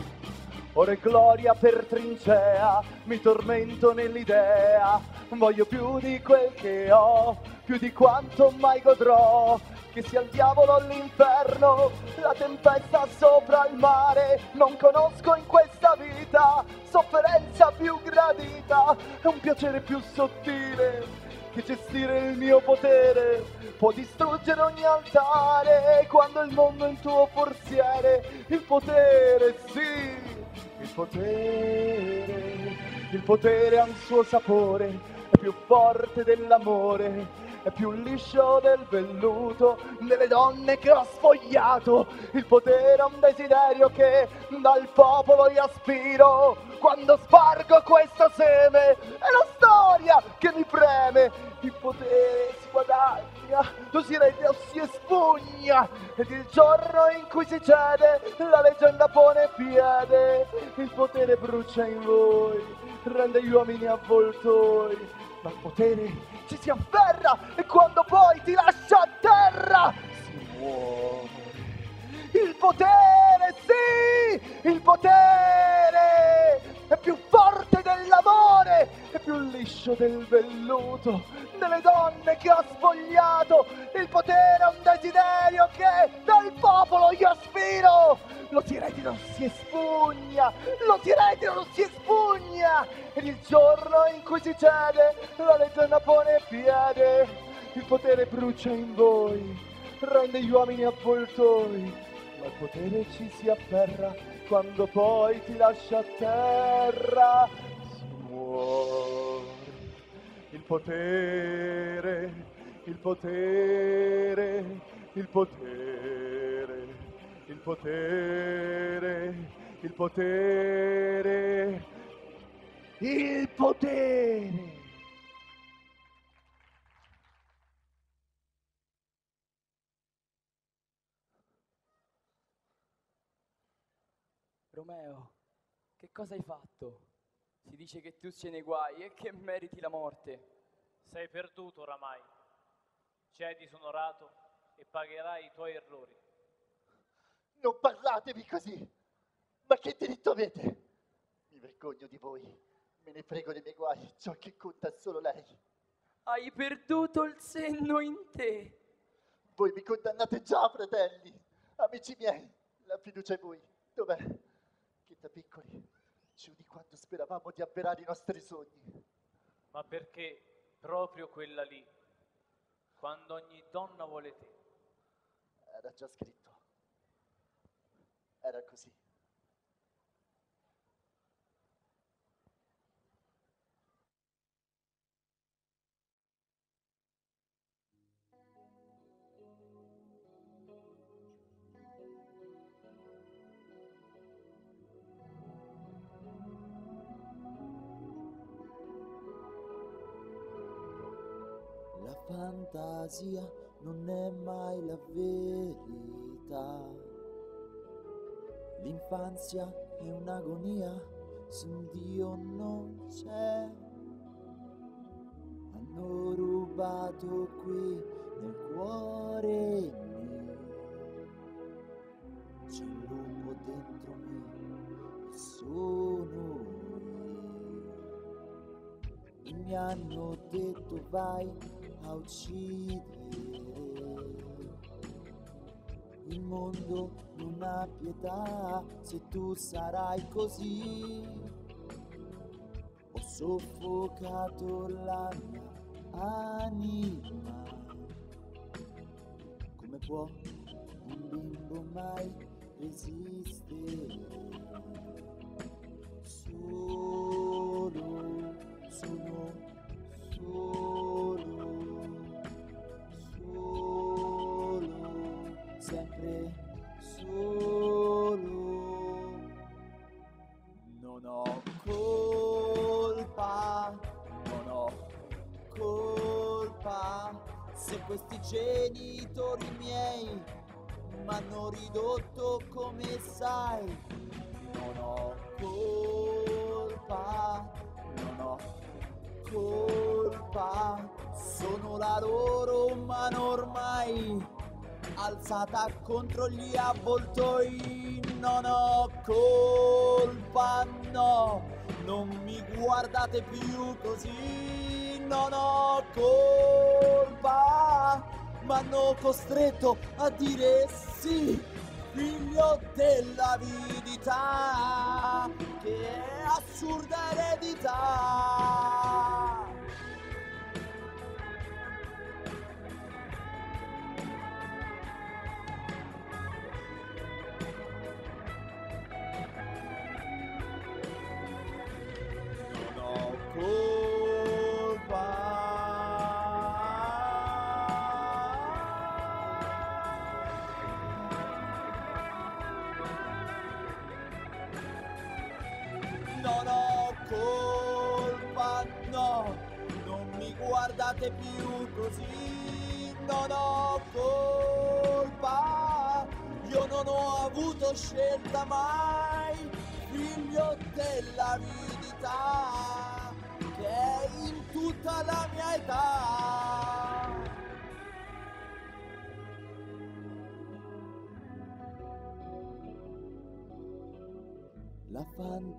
S5: Ora è gloria per trincea, mi tormento nell'idea, voglio più di quel che ho, più di quanto mai godrò, che sia il diavolo o l'inferno, la tempesta sopra il mare, non conosco in questa vita sofferenza più gradita, è un piacere più sottile che gestire il mio potere. Può distruggere ogni altare quando il mondo è il tuo forziere, il potere sì il potere, il potere ha un suo sapore, è più forte dell'amore, è più liscio del velluto delle donne che ho sfogliato. Il potere ha un desiderio che dal popolo io aspiro. Quando spargo questo seme è la storia che mi preme. Il potere si guadagna, lo si rende o si espugna. Ed il giorno in cui si cede, la leggenda pone piede. Il potere brucia in voi, rende gli uomini avvoltoi. Ma il potere ci si afferra e quando poi ti lascia a terra si muore. Il potere, sì! Il potere è più forte dell'amore, è più liscio del velluto, delle donne che ho spogliato. Il potere è un desiderio che dal popolo io aspiro. Lo si non si espugna, lo si non si espugna. Ed il giorno in cui si cede, la leggenda pone piede. Il potere brucia in voi, rende gli uomini avvoltoi ma il potere ci si afferra quando poi ti lascia a terra muore. Il potere il potere il potere il potere il potere il potere
S20: cosa hai fatto? Si dice che tu sei nei guai e che meriti la morte.
S3: Sei perduto oramai. Ci hai disonorato e pagherai i tuoi errori.
S7: Non parlatevi così! Ma che diritto avete? Mi vergogno di voi. Me ne frego dei miei guai. Ciò che conta è solo lei.
S20: Hai perduto il senno in te.
S7: Voi mi condannate già, fratelli. Amici miei, la fiducia è voi. Dov'è? Che da piccoli, più di quanto speravamo di avverare i nostri sogni.
S3: Ma perché proprio quella lì, quando ogni donna vuole te?
S7: Era già scritto. Era così.
S23: Fantasia non è mai la verità. L'infanzia è un'agonia se un Dio non c'è. Hanno rubato qui nel cuore mio. C'è un lupo dentro me sono io. E mi hanno detto vai a uccidere. Il mondo non ha pietà se tu sarai così. Ho soffocato la mia anima. Come può un bimbo mai resistere? Solo, sono alzata contro gli avvoltoi. Non ho colpa, no, non mi guardate più così. Non ho colpa, m'hanno costretto a dire sì. Figlio dell'avidità, che assurda eredità.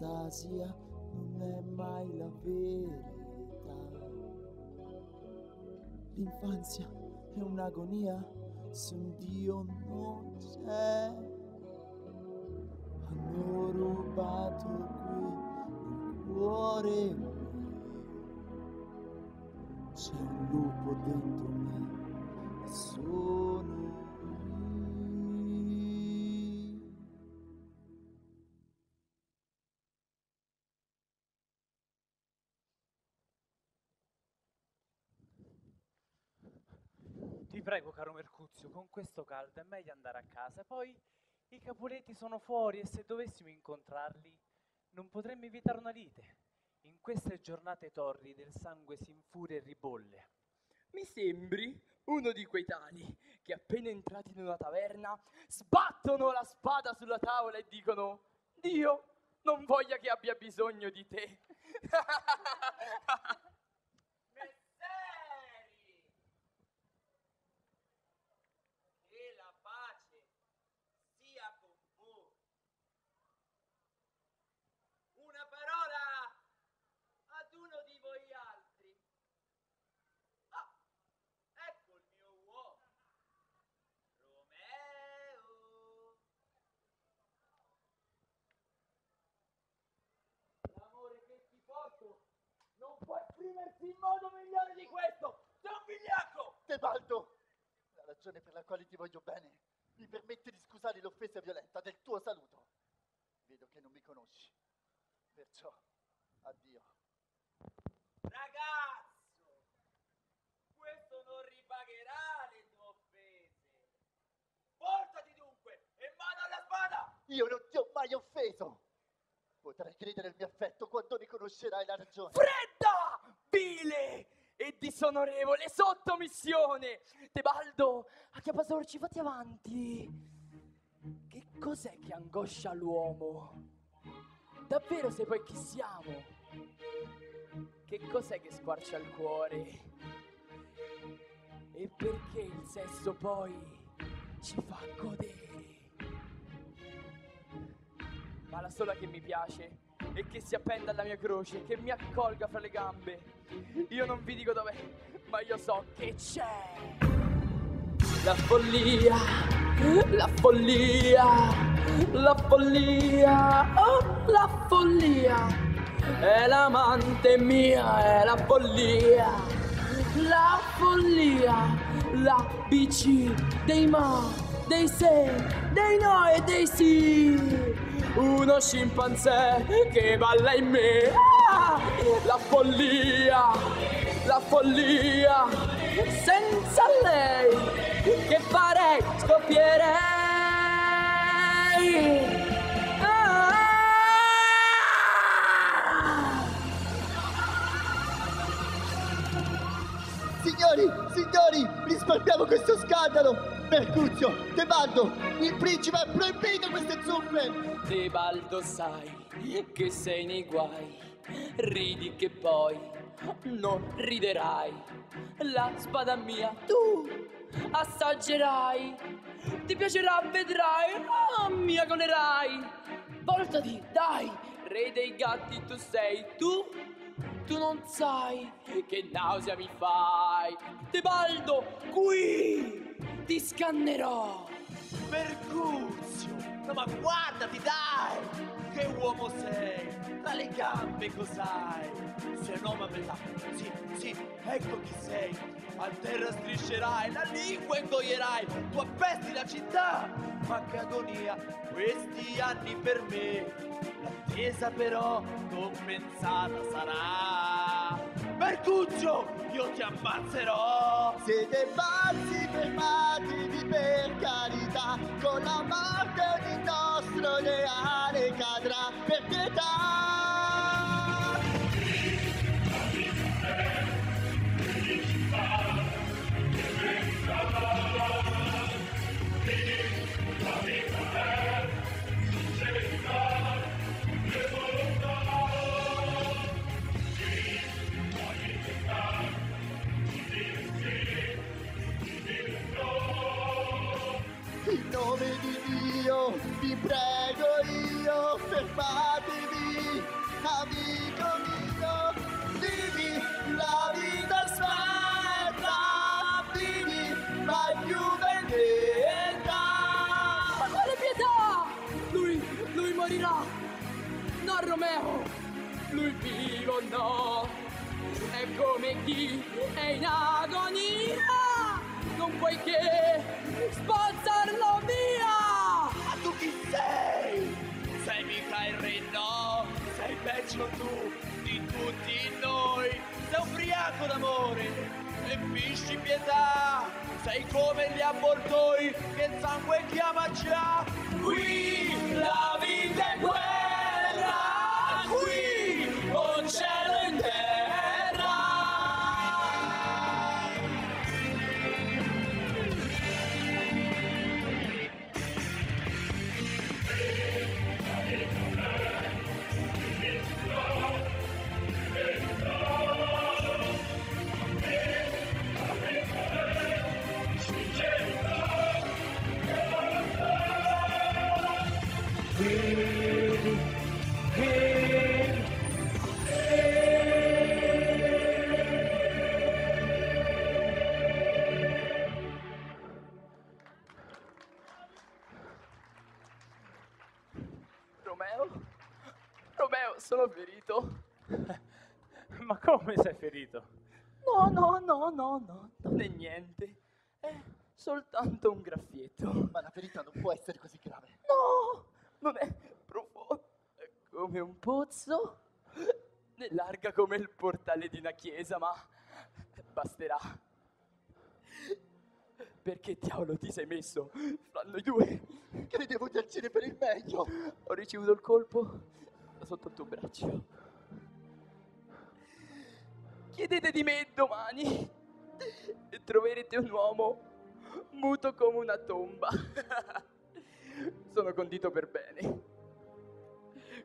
S23: Fantasia non è mai la verità. L'infanzia è un'agonia se un Dio non c'è. Hanno rubato qui il cuore mio. C'è un lupo dentro me e
S3: prego, caro Mercuzio, con questo caldo è meglio andare a casa. Poi i capuletti sono fuori e se dovessimo incontrarli non potremmo evitare una lite. In queste giornate torride il sangue si infuria e ribolle.
S20: Mi sembri uno di quei tali che appena entrati in una taverna sbattono la spada sulla tavola e dicono Dio non voglia che abbia bisogno di te.
S4: Che la pace sia con voi. Una parola ad uno di voi altri. Ah, ecco il mio uomo. Romeo. L'amore che ti porto non può in modo migliore di questo. Sei un vigliacco!
S7: Tebaldo, la ragione per la quale ti voglio bene mi permette di scusare l'offesa violenta del tuo saluto. Vedo che non mi conosci, perciò addio.
S4: Ragazzo, questo non ripagherà le tue offese. Portati dunque e mano alla spada!
S7: Io non ti ho mai offeso. Potrai credere al mio affetto quando ne conoscerai la ragione.
S20: Fredda, vile e disonorevole sottomissione. Tebaldo, acchiappasorci, fatti avanti. Che cos'è che angoscia l'uomo? Davvero sai poi chi siamo? Che cos'è che squarcia il cuore? E perché il sesso poi ci fa godere? Ma la sola che mi piace è che si appenda alla mia croce, che mi accolga fra le gambe. Io non vi dico dov'è, ma io so che c'è. La follia, la follia, la follia, oh la follia. è l'amante mia, è la follia, la follia, la BC dei ma, dei se, dei no e dei sì. Uno scimpanzé che balla in me, Ah! la follia, la follia, senza lei che farei, scoppierei.
S7: Signori, signori, risparmiamo questo scandalo! Mercuzio, Tebaldo, il principe ha proibito queste zuffe!
S20: Tebaldo sai che sei nei guai, ridi che poi non riderai. La spada mia tu assaggerai, ti piacerà vedrai, ah mi agonerai. Voltati, dai, re dei gatti tu sei, tu, tu non sai che nausea mi fai. Tebaldo, qui ti scannerò.
S4: Mercuzio, no ma guardati dai! Che uomo sei! Tra le gambe cos'hai? Sei un uomo a metà, sì, sì, ecco chi sei! A terra striscerai, la lingua ingoierai, tu appesti la città! Ma che agonia, questi anni per me! L'attesa però compensata sarà! Mercuzio, io ti ammazzerò!
S7: Siete pazzi, fermatevi per carità, con la morte ogni nostro reale cadrà per pietà. Fermatevi, amico mio, vivi la vita aspetta, vivi, mai più vendetta.
S20: Ma quale pietà? Lui, lui morirà. No, Romeo, lui vivo no. È come chi è in agonia. Non puoi che spazzarlo via.
S4: Peggio tu di tutti noi! Sei ubriaco d'amore e fisci pietà! Sei come gli avvoltoi che il sangue chiama già! Qui la vita è guerra!
S20: No, no, no, no, no, non è niente. È soltanto un graffietto.
S7: Ma la ferita non può essere così grave.
S20: No, non è profondo. È come un pozzo. Né larga come il portale di una chiesa, ma basterà. Perché diavolo ti sei messo fra noi due?
S7: Credevo di agire per il meglio.
S20: Ho ricevuto il colpo da sotto il tuo braccio. Chiedete di me domani e troverete un uomo muto come una tomba. sono condito per bene.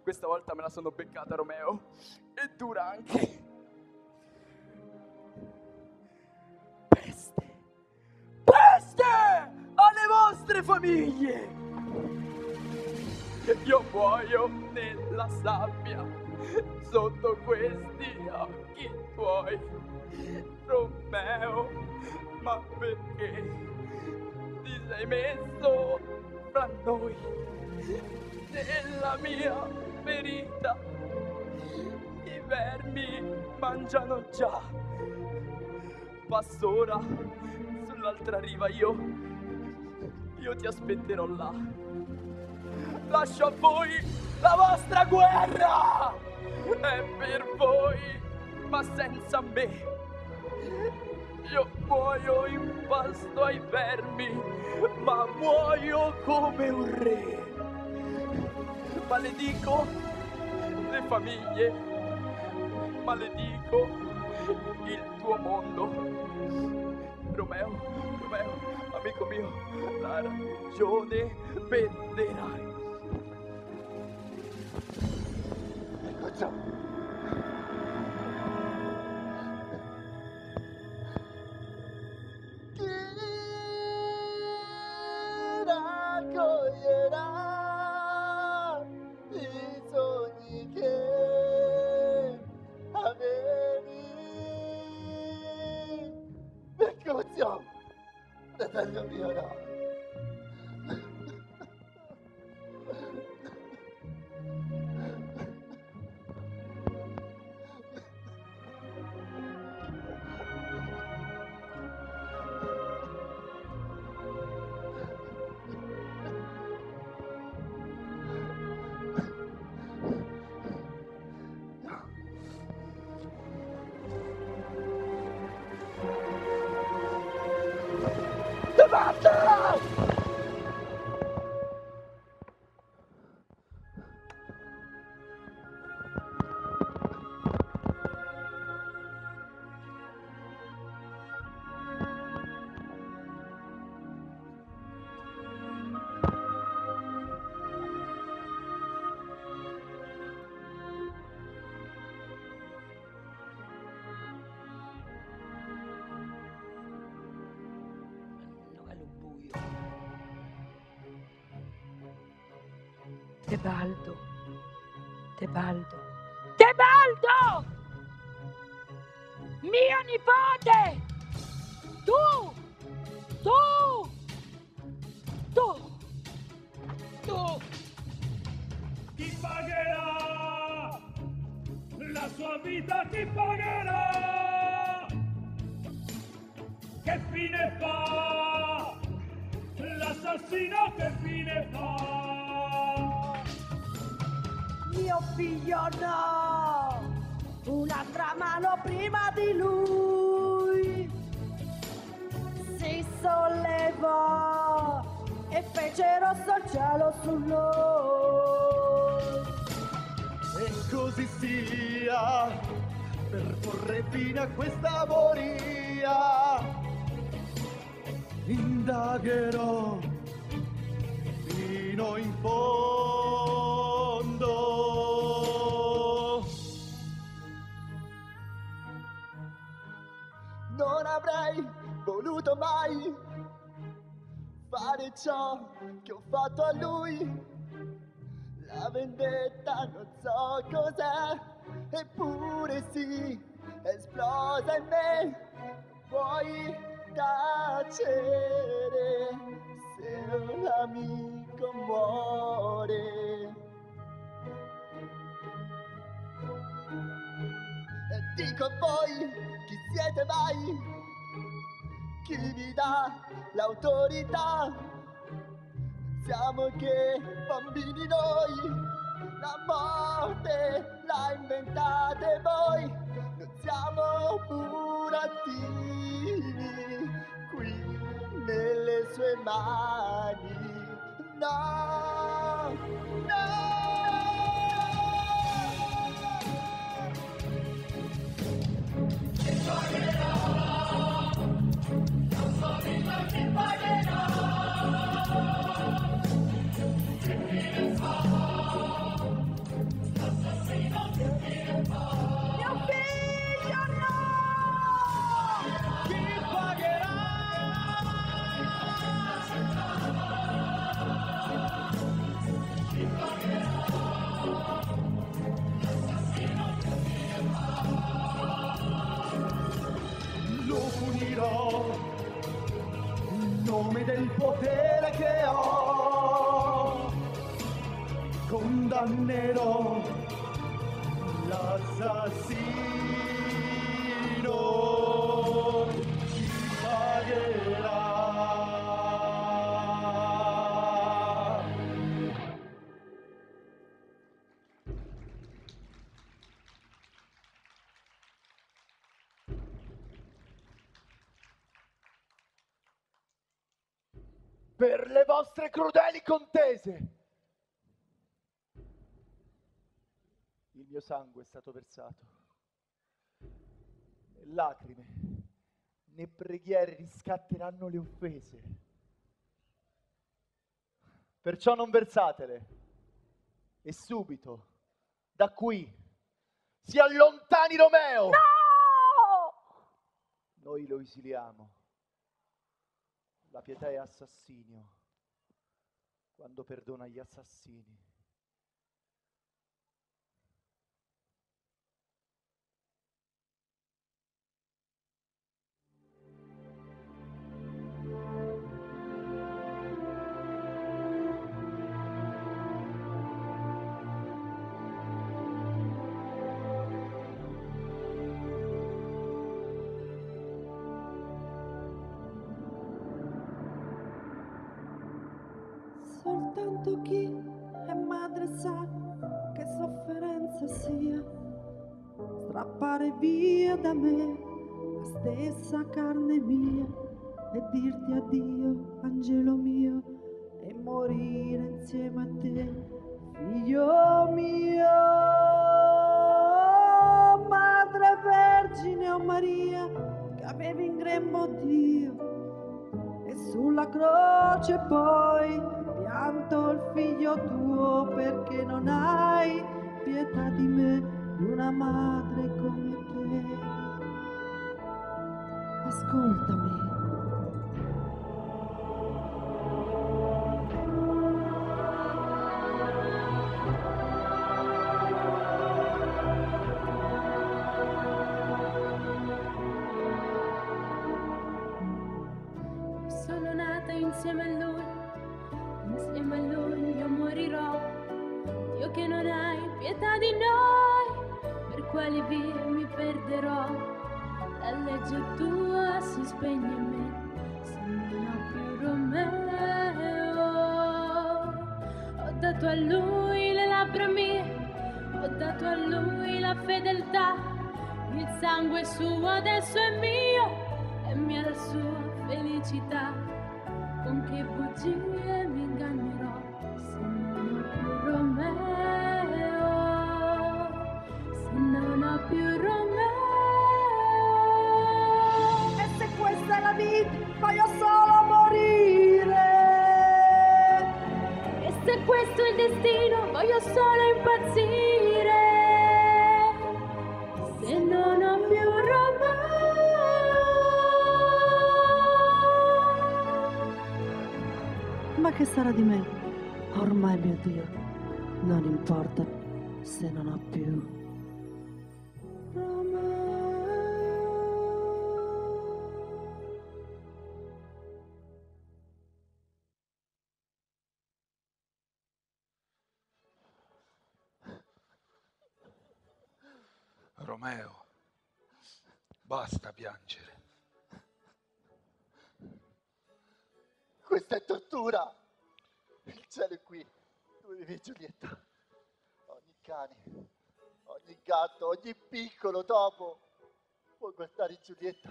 S20: Questa volta me la sono beccata, Romeo. E dura anche. Peste! Peste alle vostre famiglie! Io muoio nella sabbia sotto questi occhi tuoi. Romeo, ma perché ti sei messo fra noi nella mia ferita?
S7: I vermi mangiano già. passo ora sull'altra riva io, io ti aspetterò là. Lascio a voi la vostra guerra è per voi, ma senza me. Io muoio in pasto ai vermi, ma muoio come un re. Maledico le famiglie, maledico il tuo mondo. Romeo, Romeo, amico mio, la ragione venderai.
S5: That doesn't be enough. principal vostre crudeli contese. Il mio sangue è stato versato. Lacrime né preghiere riscatteranno le offese. Perciò non versatele. E subito, da qui, si allontani Romeo. Noi lo esiliamo. La pietà è assassinio quando perdona gli assassini.
S26: Soltanto chi è madre sa che sofferenza sia strappare via da me la stessa carne mia e dirti addio, angelo mio, e morire insieme a te, figlio mio. Madre Vergine o Maria, che avevi in grembo Dio, e sulla croce poi pianto il figlio tuo perché non hai pietà di me, una madre come te. Ascoltami.
S12: Sangue suo adesso è mio e mia la sua felicità. Con che bugie
S26: Dio, non importa se non ho più.
S24: Romeo, basta piangere.
S21: Questa è tortura. Il cielo è qui. Dove vivi Giulietta? Ogni cane, ogni gatto, ogni piccolo topo può guardare Giulietta.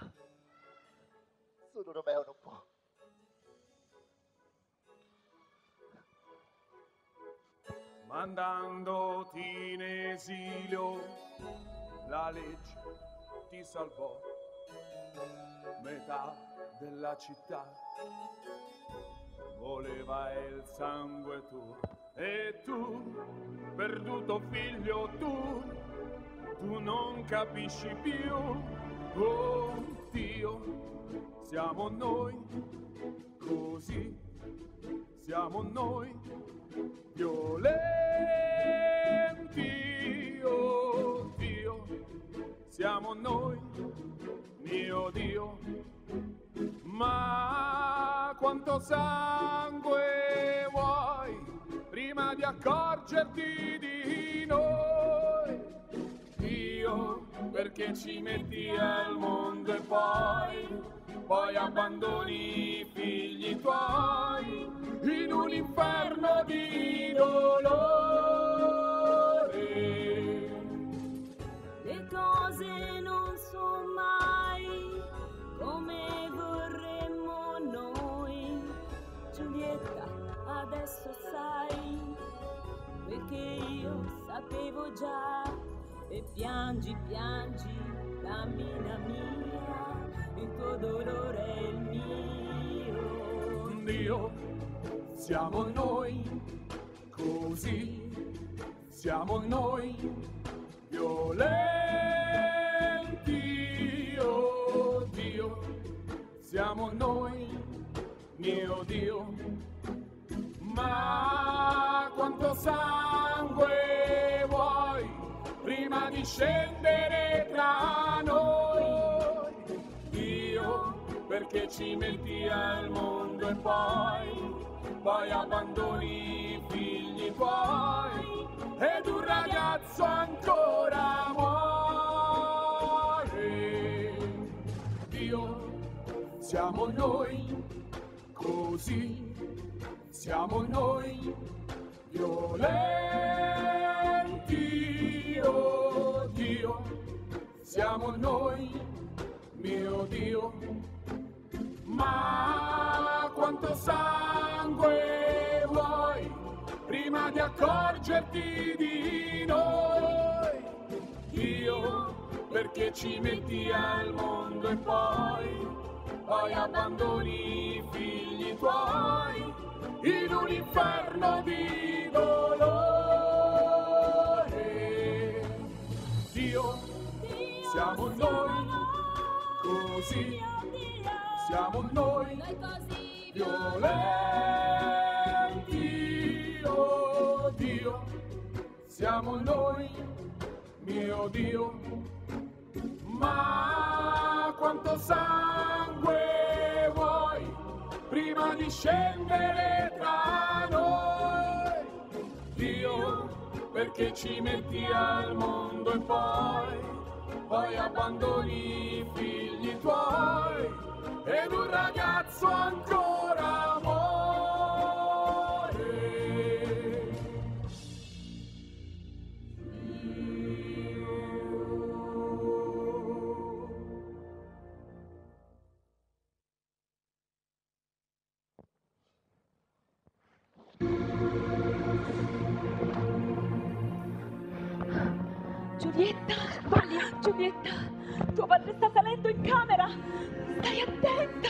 S21: Solo Romeo non può.
S11: Mandandoti in esilio, la legge ti salvò. Metà della città voleva il sangue tuo e tu, perduto figlio tu, tu non capisci più. Oh Dio, siamo noi così, siamo noi violenti, oh Dio, siamo noi, mio Dio, ma quanto sangue vuoi prima di accorgerti di noi? perché ci metti al mondo e poi, poi abbandoni i figli tuoi in un inferno di dolore.
S25: Le cose non sono mai come vorremmo noi. Giulietta, adesso sai quel che io sapevo già. E piangi, piangi, bambina mia, il tuo dolore è il mio.
S11: Dio, siamo noi, così siamo noi, violenti, oh Dio, siamo noi, mio Dio, ma quanto sangue vuoi prima di scendere tra noi? Dio, perché ci metti al mondo e poi, poi abbandoni i figli tuoi ed un ragazzo ancora muore. Dio, siamo noi, così siamo noi, violenti, oh Dio, siamo noi, mio Dio, ma quanto sangue vuoi prima di accorgerti di noi? Dio, perché ci metti al mondo e poi, poi abbandoni i figli tuoi in un inferno di dolore. Dio, siamo noi, così siamo noi, violenti, oh Dio, siamo noi, mio Dio, ma quanto sangue vuoi prima di scendere tra noi? Dio, perché ci metti al mondo e poi, poi abbandoni i figli tuoi ed un ragazzo ancora muore.
S14: Giulietta, Valia, Giulietta, tuo padre sta salendo in camera. Stai attenta.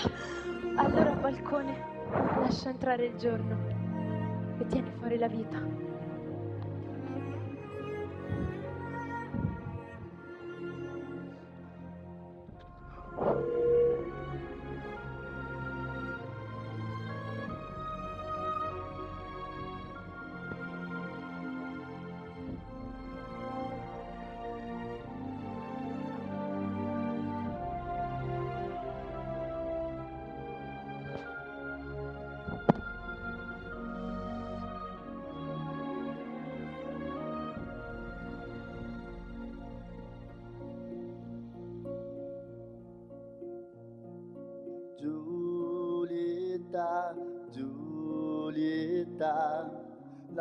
S27: Allora al balcone lascia entrare il giorno e tieni fuori la vita.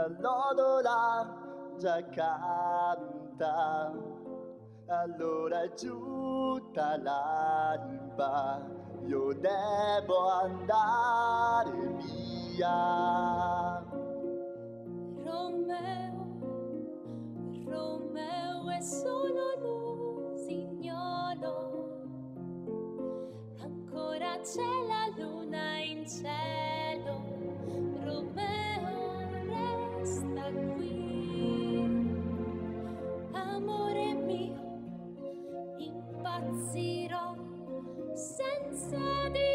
S7: La lodola già canta. Allora giunta l'alba, io devo andare via.
S12: Romeo, Romeo è solo l'usignolo. Ancora c'è la luna in cielo. Impazzirò senza di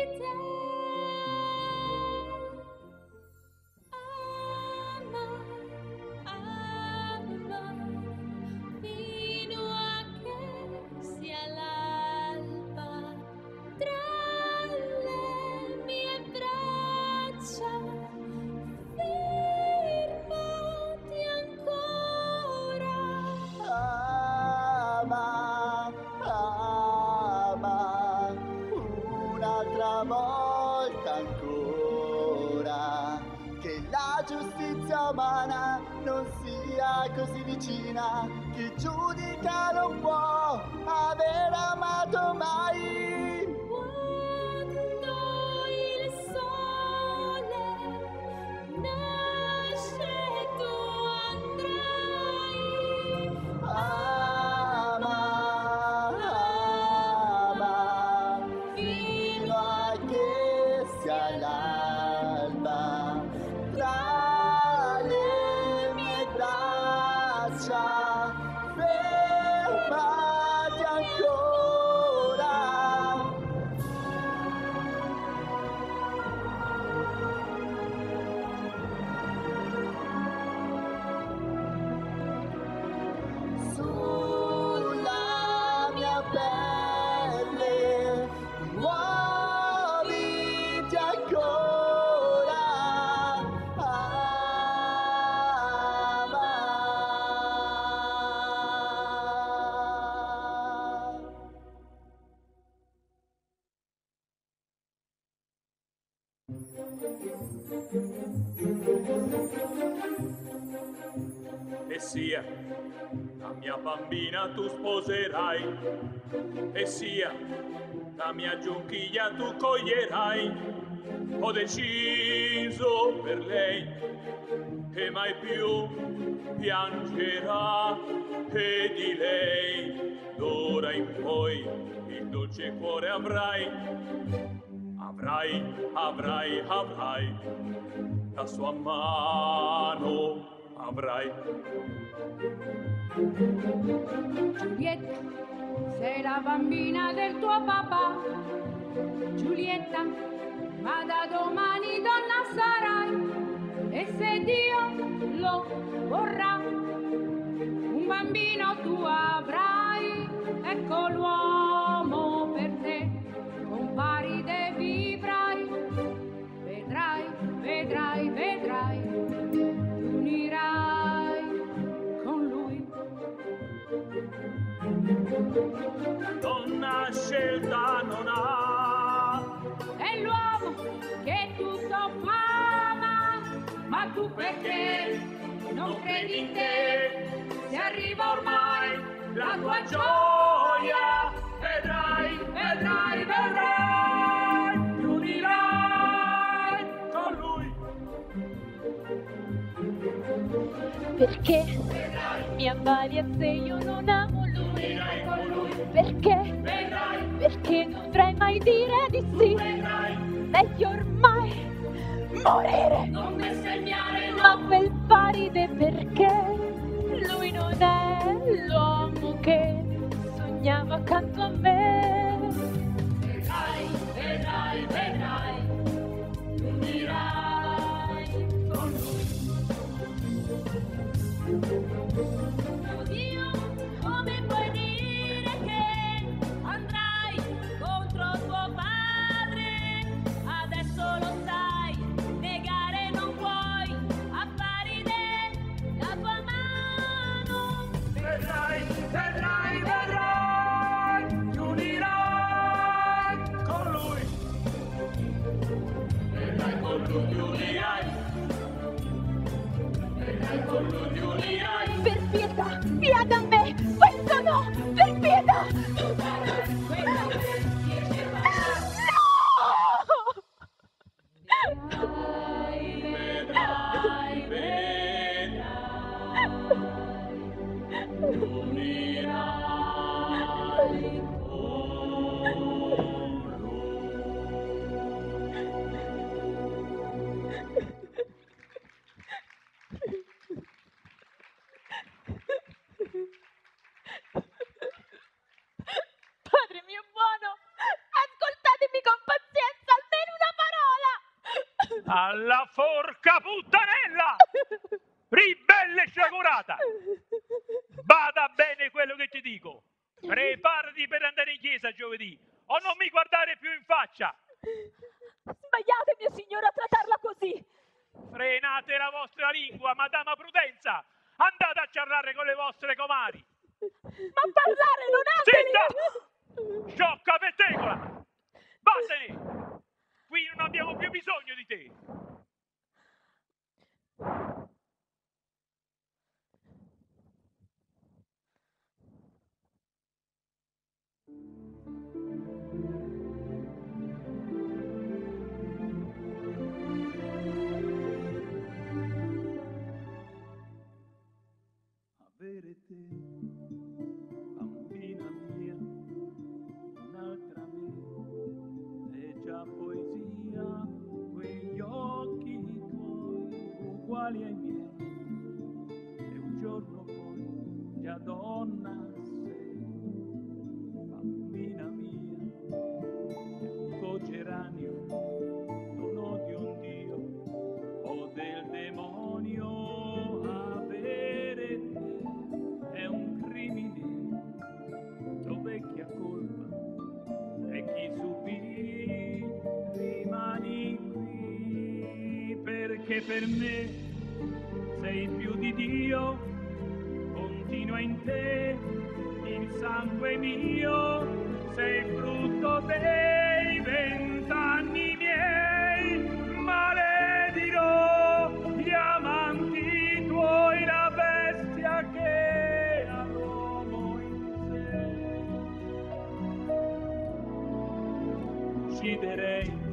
S11: E sia la mia bambina tu sposerai, e sia la mia giunchiglia tu coglierai. Ho deciso per lei che mai più piangerà e di lei d'ora in poi il dolce cuore avrai. Avrai, avrai, avrai la sua mano avrai.
S17: Giulietta, sei la bambina del tuo papà. Giulietta, ma da domani donna sarai. E se Dio lo vorrà, un bambino tu avrai. Ecco
S11: Donna scelta non ha,
S17: È l'uomo che tutto fama, ma tu perché non credi in te? Se arriva ormai la tua gioia, vedrai, vedrai, vedrai, ti unirai con lui.
S12: Perché mi avvali se io non amo lui? Perché? Perché non dovrei mai dire di sì? Meglio ormai morire.
S25: Non bestemmiare,
S12: Ma quel paride perché lui non è l'uomo che sognava accanto a me.
S25: vedrai, vedrai, vedrai, ti unirai
S12: pietà, via da me! Questo no! Ascoltatemi con pazienza, almeno una parola!
S11: Alla forca puttanella! Ribelle sciagurata! Bada bene quello che ti dico. Preparati per andare in chiesa giovedì o non mi guardare più in faccia.
S12: Sbagliate, mio signore, a trattarla così!
S11: Frenate la vostra lingua, madama Prudenza. Andate a ciarlare con le vostre comari.
S12: Ma parlare non ha
S11: Zitta! Sciocca pettegola! Vattene! Qui non abbiamo più bisogno di te! Avere te uguali ai miei. E un giorno poi, già donna sei, bambina mia, bianco geranio, non odio un Dio o del demonio. Avere te è un crimine, dove chi ha colpa e chi subì rimani qui perché per me sei più di Dio continua in te il sangue mio sei frutto dei vent'anni miei. Maledirò gli amanti tuoi la bestia che ha l'uomo in sé ucciderei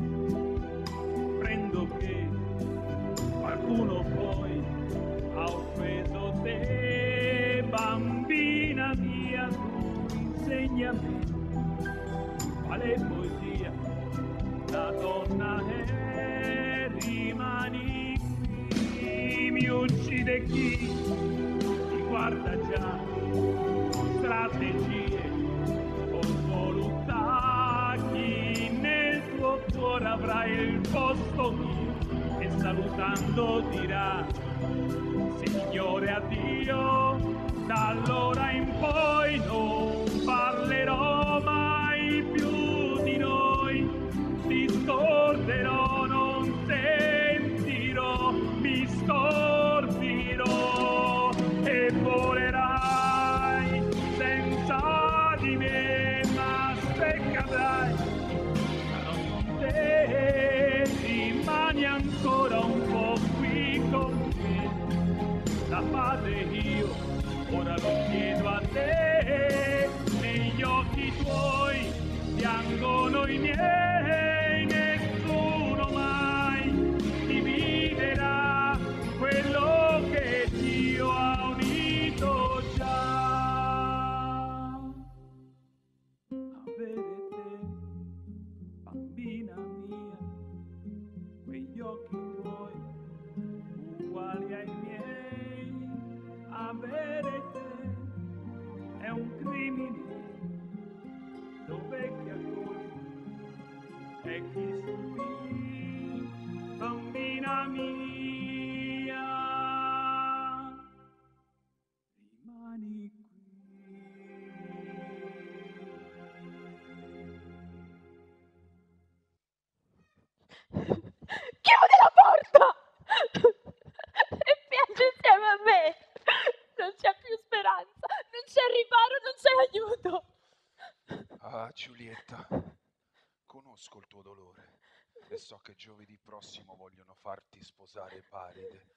S24: giovedì prossimo vogliono farti sposare Paride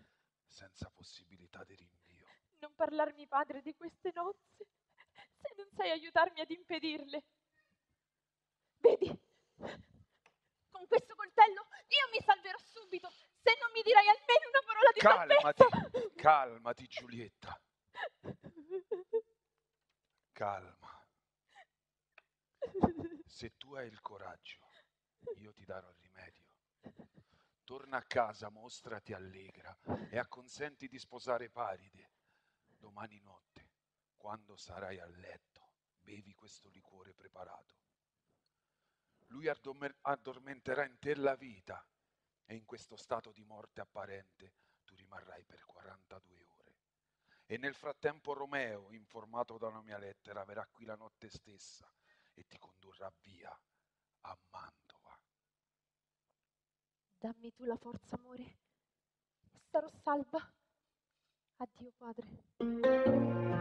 S24: senza possibilità di rinvio.
S14: Non parlarmi, padre, di queste nozze, se non sai aiutarmi ad impedirle. Vedi, con questo coltello io mi salverò subito, se non mi dirai almeno una parola di
S24: Calmati,
S14: salvezza.
S24: calmati Giulietta. Calma. Se tu hai il coraggio, io ti darò il. Torna a casa, mostrati allegra e acconsenti di sposare Paride. Domani notte, quando sarai a letto, bevi questo liquore preparato. Lui addorme- addormenterà in te la vita e in questo stato di morte apparente tu rimarrai per 42 ore. E nel frattempo Romeo, informato da una mia lettera, verrà qui la notte stessa e ti condurrà via a Mantova.
S14: Dammi tu la forza, amore, e sarò salva. Addio, padre.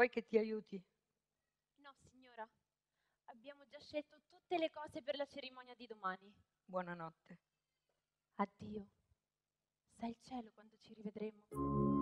S13: vuoi che ti aiuti?
S12: No, signora. Abbiamo già scelto tutte le cose per la cerimonia di domani.
S13: Buonanotte.
S12: Addio. Sai il cielo quando ci rivedremo.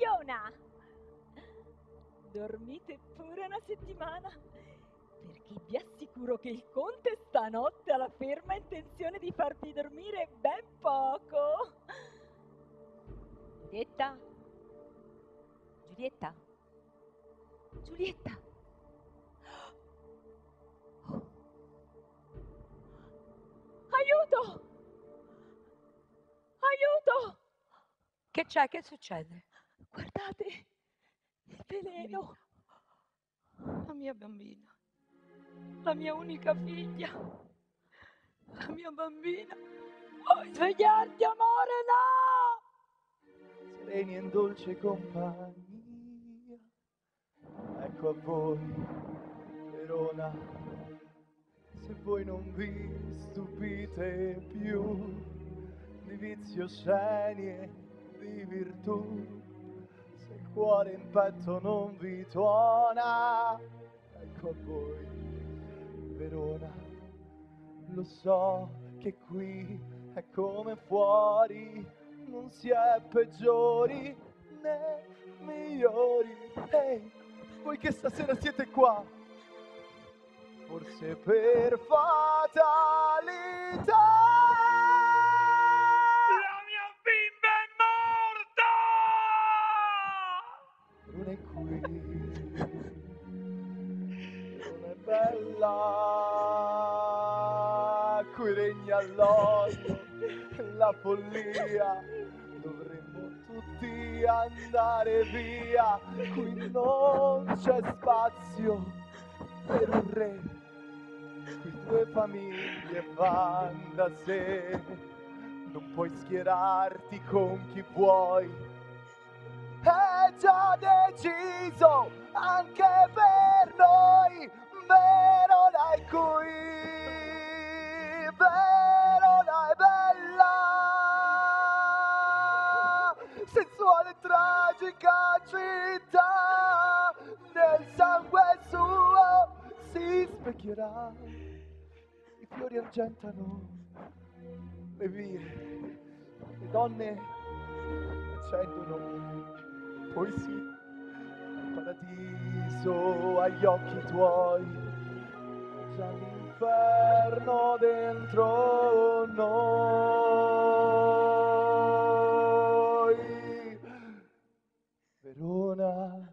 S14: Su, dormigliona! Dormite pure una settimana, perché vi assicuro che il conte stanotte ha la ferma intenzione di farvi dormire ben poco. Giulietta? Giulietta? Giulietta? Aiuto! Aiuto!
S13: Che c'è? Che succede?
S14: Guardate, il veleno.
S13: La mia bambina, la mia unica figlia, la mia bambina. Vuoi svegliarti, amore? No!
S5: sereni e in dolce compagnia. Ecco a voi, Verona, se voi non vi stupite più di vizi osceni e di virtù, se il cuore in petto non vi tuona, ecco a voi, Verona, lo so che qui è come fuori, non si è peggiori né migliori. Ehi, voi che stasera siete qua, forse per fatalità. Bella, qui regna l'odio, la follia, dovremmo tutti andare via, qui non c'è spazio per un re, qui due famiglie van da sé, non puoi schierarti con chi vuoi è già deciso anche per noi. Verona è qui, Verona è bella, sensuale tragica città, nel sangue suo si specchierà, i fiori argentano le vie, le donne accendono poesia, paradiso agli occhi tuoi, già l'inferno dentro noi. Verona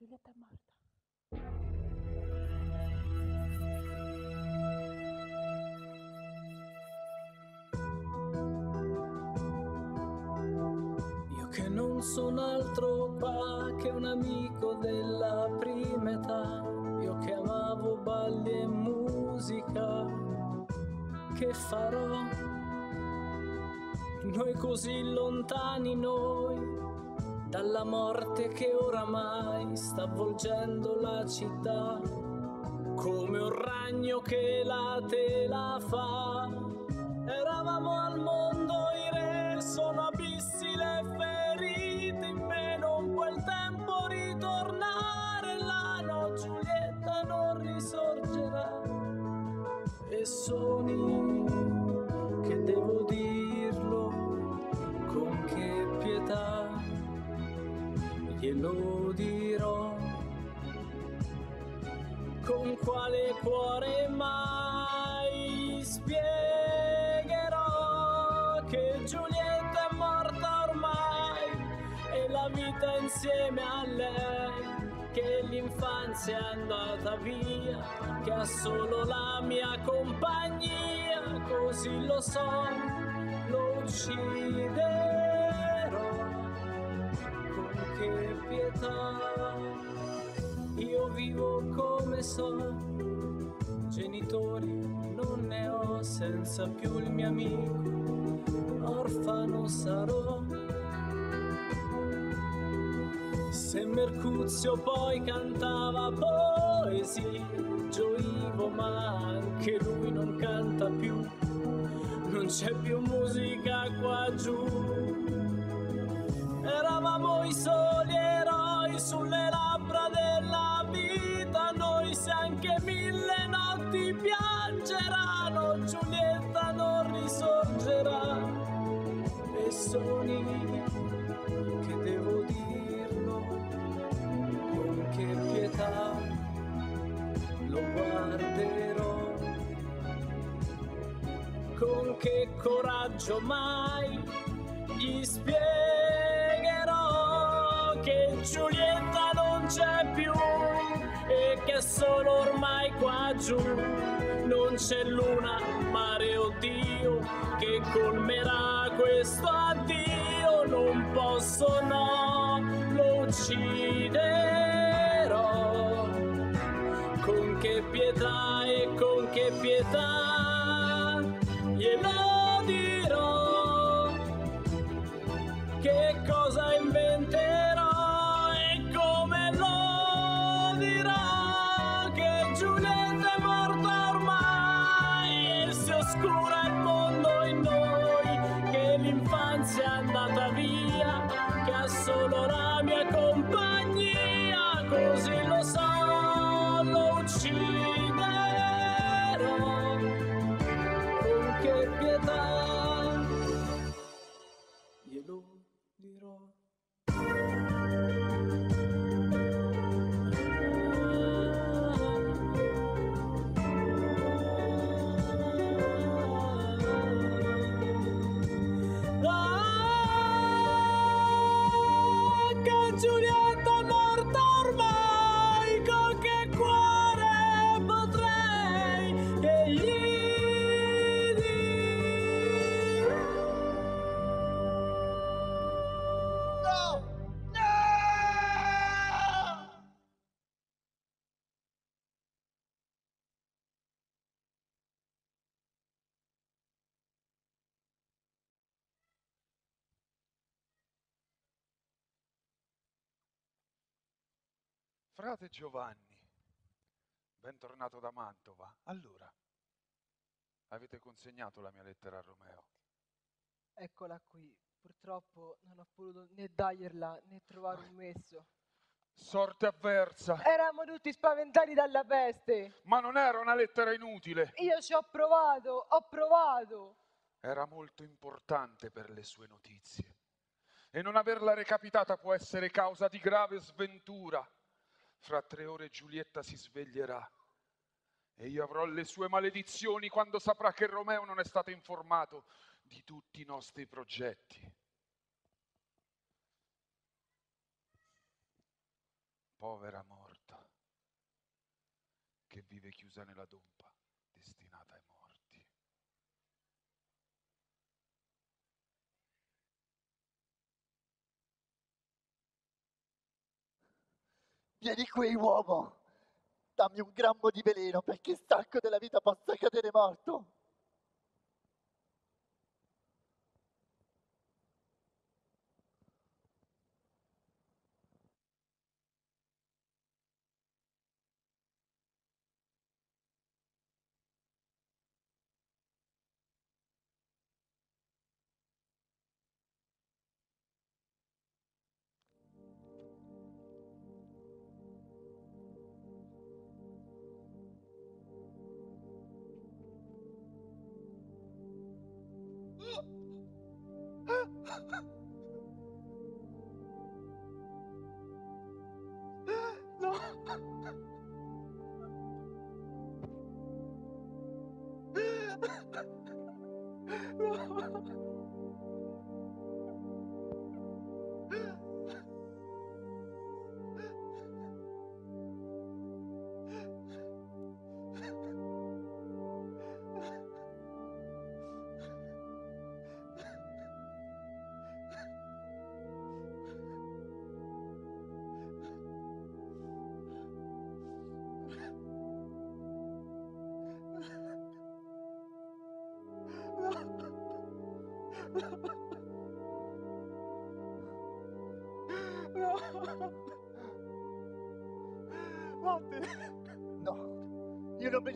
S15: Giulietta è morta.
S18: Io che non sono altro qua che un amico della prima età, io che amavo balli e musica, che farò? Noi così lontani noi, dalla morte che oramai sta avvolgendo la città, come un ragno che la tela fa. Eravamo al mondo i re, sono abissi le ferite in me, non può il tempo ritornare là, no Giulietta non risorgerà. E soni quale cuore mai. Spiegherò che Giulietta è morta ormai e la vita insieme a lei che l'infanzia è andata via che ha solo la mia compagnia così lo so lo ucciderò con che pietà io vivo come so, genitori non ne ho senza più il mio amico, orfano sarò. Se Mercuzio poi cantava poesie, gioivo, ma anche lui non canta più, non c'è più musica qua giù. Eravamo i soli eroi sulle labbra Soni che devo dirlo, con che pietà lo guarderò, con che coraggio mai gli spiegherò che Giulietta non c'è più e che solo ormai qua giù non c'è luna, mare o Dio che colmerà questo addio. Non posso, no, lo ucciderò. Con che pietà e con che pietà glielo
S24: Frate Giovanni, bentornato da Mantova. Allora, avete consegnato la mia lettera a Romeo?
S26: Eccola qui. Purtroppo non ho potuto né dargliela né trovare un messo.
S24: Sorte avversa.
S26: Eravamo tutti spaventati dalla peste.
S24: Ma non era una lettera inutile.
S26: Io ci ho provato, ho provato.
S24: Era molto importante per le sue notizie. E non averla recapitata può essere causa di grave sventura. Fra tre ore Giulietta si sveglierà. E io avrò le sue maledizioni quando saprà che Romeo non è stato informato di tutti i nostri progetti. povera morta che vive chiusa nella dompa,
S7: Vieni qui, uomo! Dammi un grammo di veleno perché stanco della vita possa cadere morto.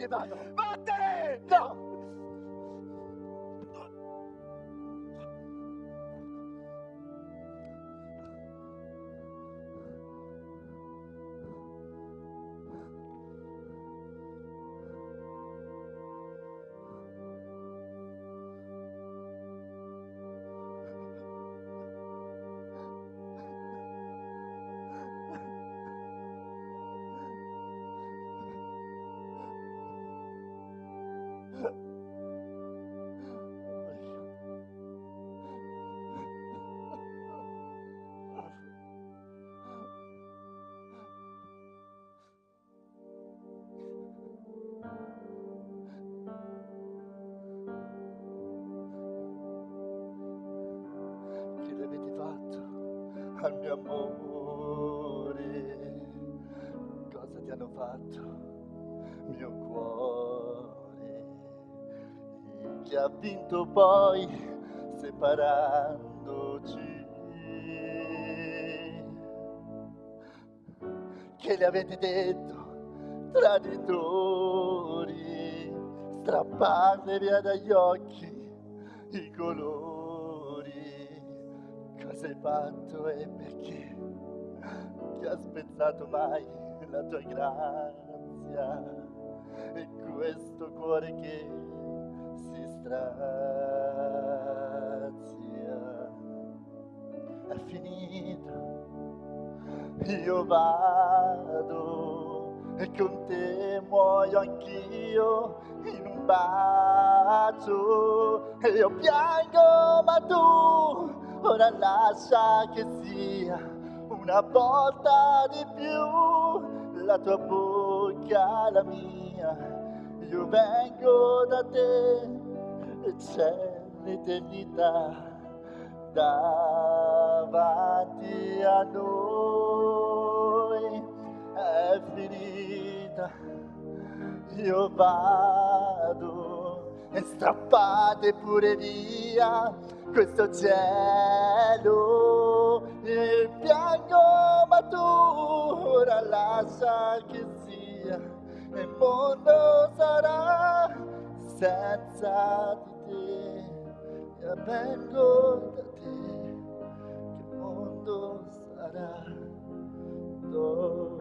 S7: Vado.
S5: Vattene!
S7: No! Ha vinto poi separandoci? Che le avete detto, traditori? Strapparle via dagli occhi i colori cosa hai fatto e perché ti ha spezzato mai la tua grazia e questo cuore che si strazia è finita. Io vado e con te muoio anch'io in un bacio. E io piango ma tu ora lascia che sia una volta di più la tua bocca la mia. Io vengo da te c'è l'eternità davanti a noi. È finita. Io vado e strappate pure via questo cielo. E piango ma tu ora lascia che sia. Il mondo sarà senza di te io vengo da te che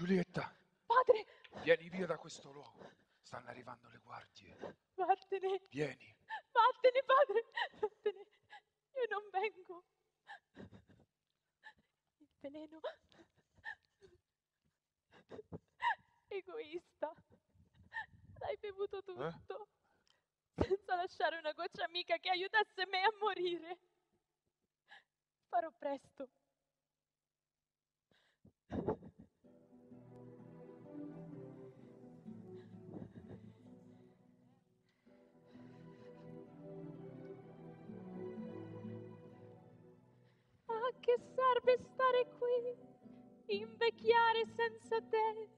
S24: Giulietta,
S12: Padre,
S24: vieni via da questo luogo. Stanno arrivando le guardie.
S12: vattene,
S24: Vieni.
S12: vattene, padre, vattene. Io non vengo. Il veleno. Egoista. L'hai bevuto tutto. Senza lasciare una goccia amica che aiutasse me a morire. Farò presto. Che serve stare qui, invecchiare senza te?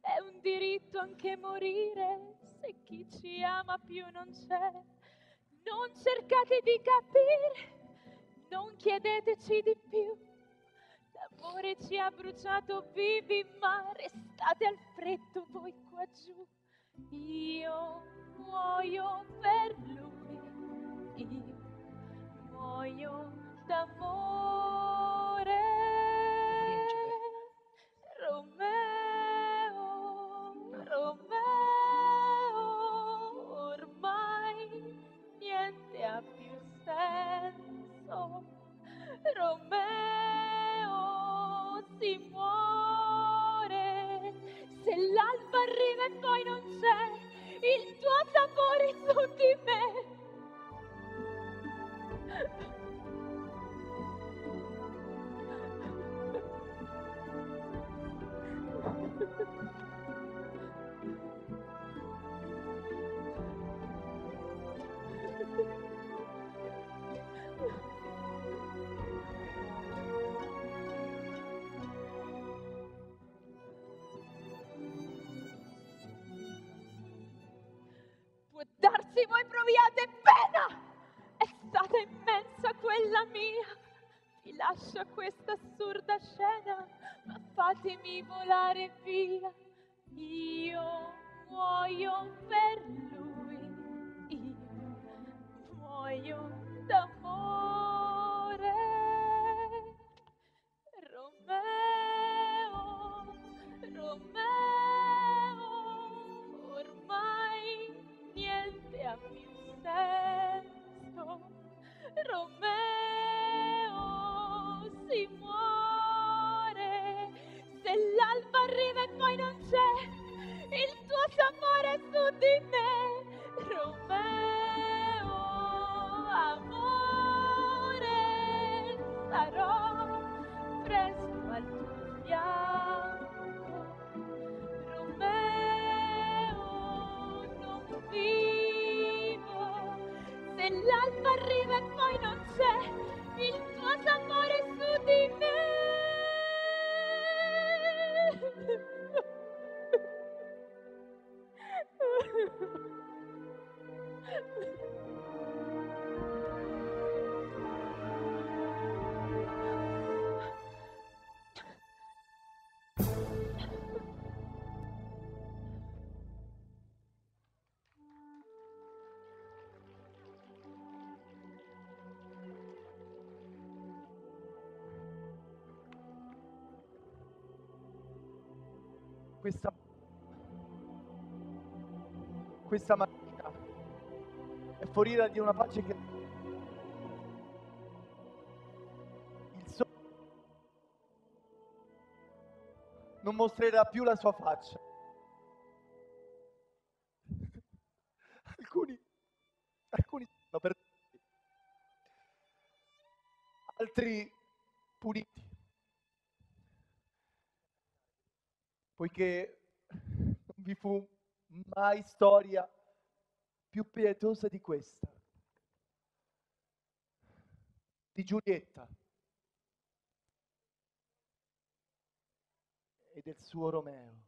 S12: È un diritto anche morire se chi ci ama più non c'è. Non cercate di capire, non chiedeteci di più. L'amore ci ha bruciato vivi, ma restate al freddo voi qua giù. Io muoio per lui, io muoio d'amore. Romeo, Romeo, ormai niente ha più senso. Romeo si muore, se l'alba arriva e poi non c'è il tuo sapore su di me. Può darsi voi proviate pena! È stata immensa quella mia! Vi lascio questa assurda scena, fatemi volare via. Io muoio per lui, io muoio d'amore. Romeo, Romeo, ormai niente ha più senso. Romeo si muore, poi non c'è il tuo sapore su di me. Romeo, amore, sarò presto al tuo fianco. Romeo, non vivo, se l'alba arriva e poi non c'è il tuo sapore su di
S5: Questa questa mattina è foriera di una pace che il sole non mostrerà più la sua faccia. Poiché non vi fu mai storia più pietosa di questa, di Giulietta e del suo Romeo.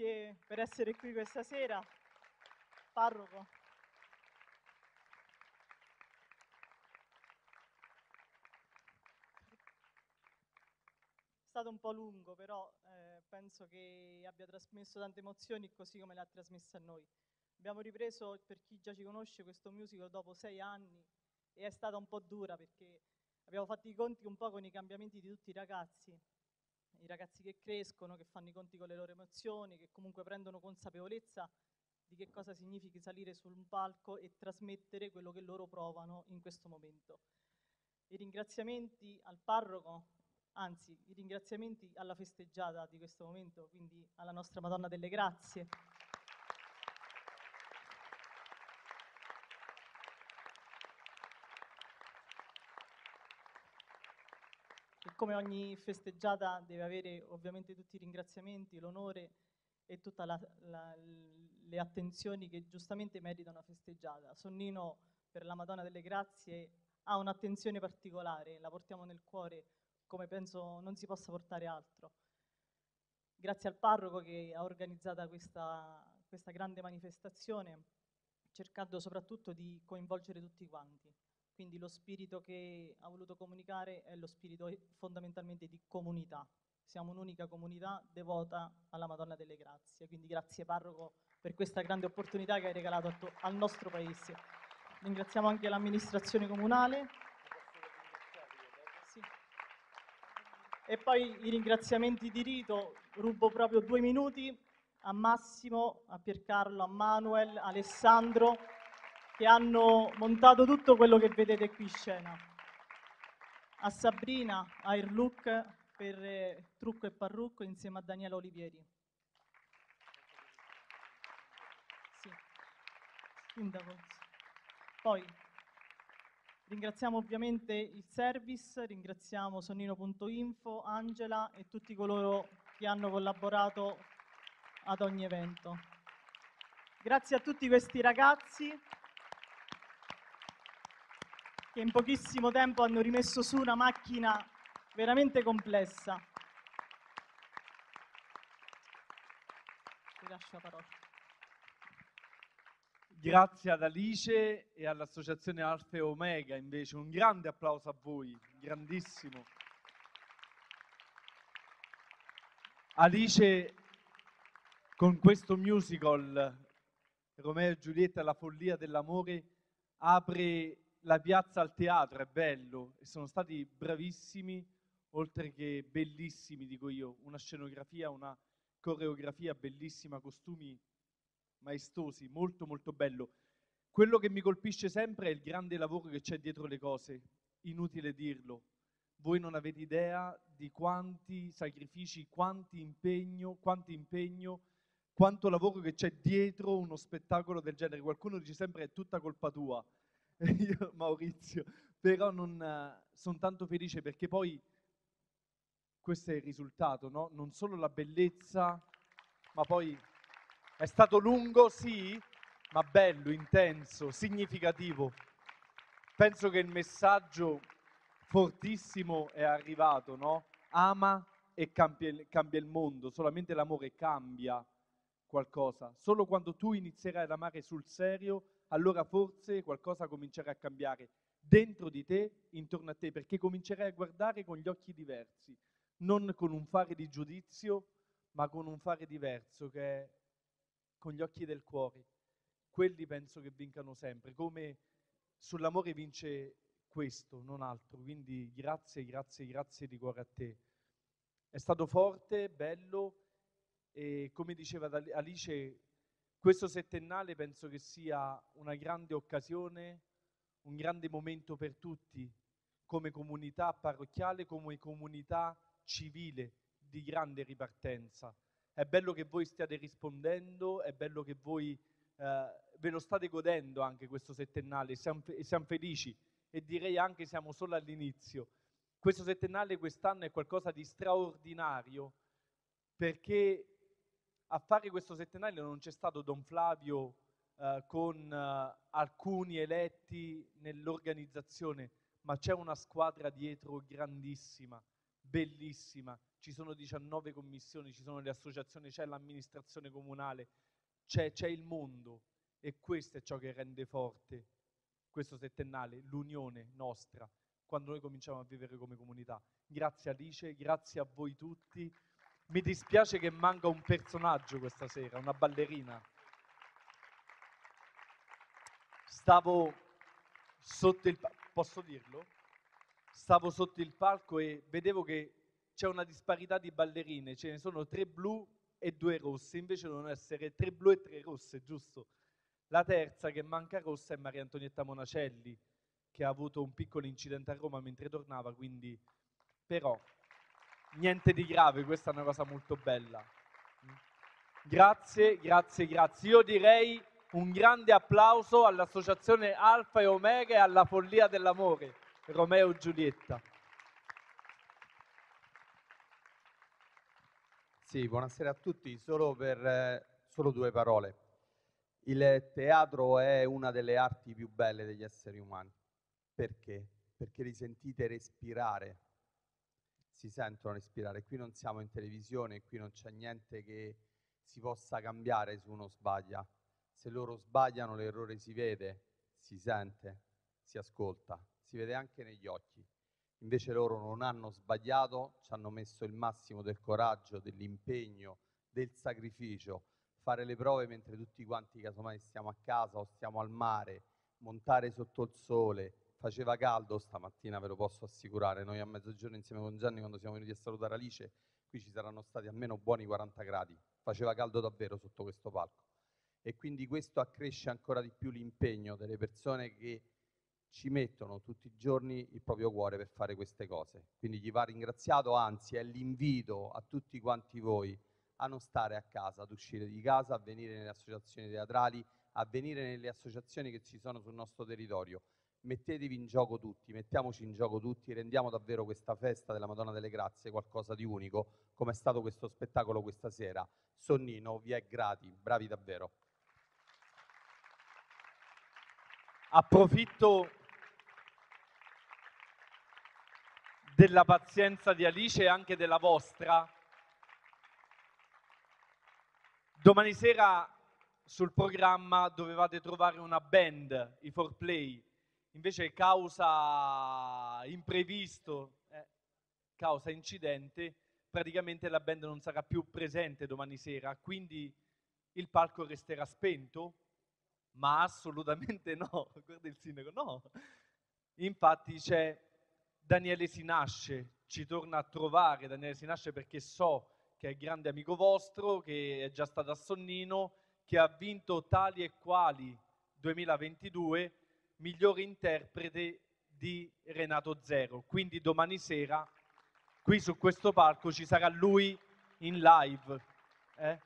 S28: Grazie per essere qui questa sera. Parroco. È stato un po' lungo, però eh, penso che abbia trasmesso tante emozioni così come le ha trasmesse a noi. Abbiamo ripreso, per chi già ci conosce, questo musical dopo sei anni e è stata un po' dura perché abbiamo fatto i conti un po' con i cambiamenti di tutti i ragazzi, i ragazzi che crescono, che fanno i conti con le loro emozioni, che comunque prendono consapevolezza di che cosa significhi salire su un palco e trasmettere quello che loro provano in questo momento. I ringraziamenti al parroco, anzi i ringraziamenti alla festeggiata di questo momento, quindi alla nostra Madonna delle Grazie. Come ogni festeggiata deve avere ovviamente tutti i ringraziamenti, l'onore e tutte le attenzioni che giustamente merita una festeggiata. Sonnino per la Madonna delle Grazie ha un'attenzione particolare, la portiamo nel cuore come penso non si possa portare altro. Grazie al parroco che ha organizzato questa, questa grande manifestazione, cercando soprattutto di coinvolgere tutti quanti. Quindi lo spirito che ha voluto comunicare è lo spirito fondamentalmente di comunità. Siamo un'unica comunità devota alla Madonna delle Grazie. Quindi grazie parroco per questa grande opportunità che hai regalato al nostro paese. Ringraziamo anche l'amministrazione comunale. Sì. E poi i ringraziamenti di rito, rubo proprio due minuti a Massimo, a Piercarlo, a Manuel, a Alessandro, che hanno montato tutto quello che vedete qui in scena. A Sabrina, a Irlook per eh, Trucco e Parrucco insieme a Daniela Olivieri. Sì. Poi ringraziamo ovviamente il service, ringraziamo Sonnino.info, Angela e tutti coloro che hanno collaborato ad ogni evento. Grazie a tutti questi ragazzi che in pochissimo tempo hanno rimesso su una macchina veramente complessa. Ti lascio la parola.
S29: Grazie ad Alice e all'associazione Alfa e Omega, invece un grande applauso a voi, grandissimo. Alice con questo musical Romeo e Giulietta, la follia dell'amore, apre la piazza al teatro, è bello, e sono stati bravissimi, oltre che bellissimi, dico io, una scenografia, una coreografia bellissima, costumi maestosi, molto molto bello. Quello che mi colpisce sempre è il grande lavoro che c'è dietro le cose, inutile dirlo. Voi non avete idea di quanti sacrifici, quanti impegno, quanto impegno, quanto lavoro che c'è dietro uno spettacolo del genere. Qualcuno dice sempre è tutta colpa tua. Io, Maurizio, però non sono tanto felice perché poi questo è il risultato, no? Non solo la bellezza, ma poi è stato lungo, sì, ma bello, intenso, significativo. Penso che il messaggio fortissimo è arrivato, no? Ama e cambia, cambia il mondo, solamente l'amore cambia qualcosa. Solo quando tu inizierai ad amare sul serio, allora forse qualcosa comincerà a cambiare dentro di te, intorno a te, perché comincerai a guardare con gli occhi diversi, non con un fare di giudizio, ma con un fare diverso, che è con gli occhi del cuore. Quelli penso che vincano sempre, come sull'amore vince questo, non altro. Quindi grazie, grazie, grazie di cuore a te. È stato forte, bello e come diceva Alice, questo settennale penso che sia una grande occasione, un grande momento per tutti, come comunità parrocchiale, come comunità civile di grande ripartenza. È bello che voi stiate rispondendo, è bello che voi eh, ve lo state godendo anche questo settennale, siamo, siamo felici e direi anche siamo solo all'inizio. Questo settennale quest'anno è qualcosa di straordinario perché a fare questo settennale non c'è stato Don Flavio eh, con eh, alcuni eletti nell'organizzazione, ma c'è una squadra dietro grandissima, bellissima. Ci sono 19 commissioni, ci sono le associazioni, c'è l'amministrazione comunale, c'è, c'è il mondo e questo è ciò che rende forte questo settennale, l'unione nostra, quando noi cominciamo a vivere come comunità. Grazie Alice, grazie a voi tutti. Mi dispiace che manca un personaggio questa sera, una ballerina. Stavo sotto il palco, posso dirlo? Stavo sotto il palco e vedevo che c'è una disparità di ballerine, ce ne sono tre blu e due rosse, invece devono essere tre blu e tre rosse, giusto? La terza che manca rossa è Maria Antonietta Monacelli, che ha avuto un piccolo incidente a Roma mentre tornava, quindi però niente di grave, questa è una cosa molto bella. Grazie, grazie, grazie. Io direi un grande applauso all'associazione Alfa e Omega e alla Follia dell'Amore, Romeo Giulietta.
S30: Sì, buonasera a tutti. Solo per eh, solo due parole. Il teatro è una delle arti più belle degli esseri umani. Perché? Perché li sentite respirare, si sentono respirare. Qui non siamo in televisione, qui non c'è niente che si possa cambiare se uno sbaglia. Se loro sbagliano l'errore si vede, si sente, si ascolta, si vede anche negli occhi. Invece loro non hanno sbagliato, ci hanno messo il massimo del coraggio, dell'impegno, del sacrificio, fare le prove mentre tutti quanti casomai stiamo a casa o stiamo al mare, montare sotto il sole, faceva caldo stamattina, ve lo posso assicurare, noi a mezzogiorno insieme con Gianni quando siamo venuti a salutare Alice, qui ci saranno stati almeno buoni 40 gradi, faceva caldo davvero sotto questo palco e quindi questo accresce ancora di più l'impegno delle persone che ci mettono tutti i giorni il proprio cuore per fare queste cose. Quindi gli va ringraziato, anzi è l'invito a tutti quanti voi a non stare a casa, ad uscire di casa, a venire nelle associazioni teatrali, a venire nelle associazioni che ci sono sul nostro territorio. Mettetevi in gioco tutti, mettiamoci in gioco tutti, rendiamo davvero questa festa della Madonna delle Grazie qualcosa di unico, come è stato questo spettacolo questa sera. Sonnino, vi è grati, bravi davvero.
S29: Approfitto della pazienza di Alice e anche della vostra. Domani sera sul programma dovevate trovare una band, i 4Play, invece causa imprevisto, eh, causa incidente, praticamente la band non sarà più presente domani sera, quindi il palco resterà spento? Ma assolutamente no, guarda il sindaco, no. Infatti c'è Daniele Sinasce, ci torna a trovare Daniele Sinasce perché so che è grande amico vostro, che è già stato a Sonnino, che ha vinto tali e quali 2022 migliore interprete di Renato Zero. Quindi domani sera qui su questo palco ci sarà lui in live. eh.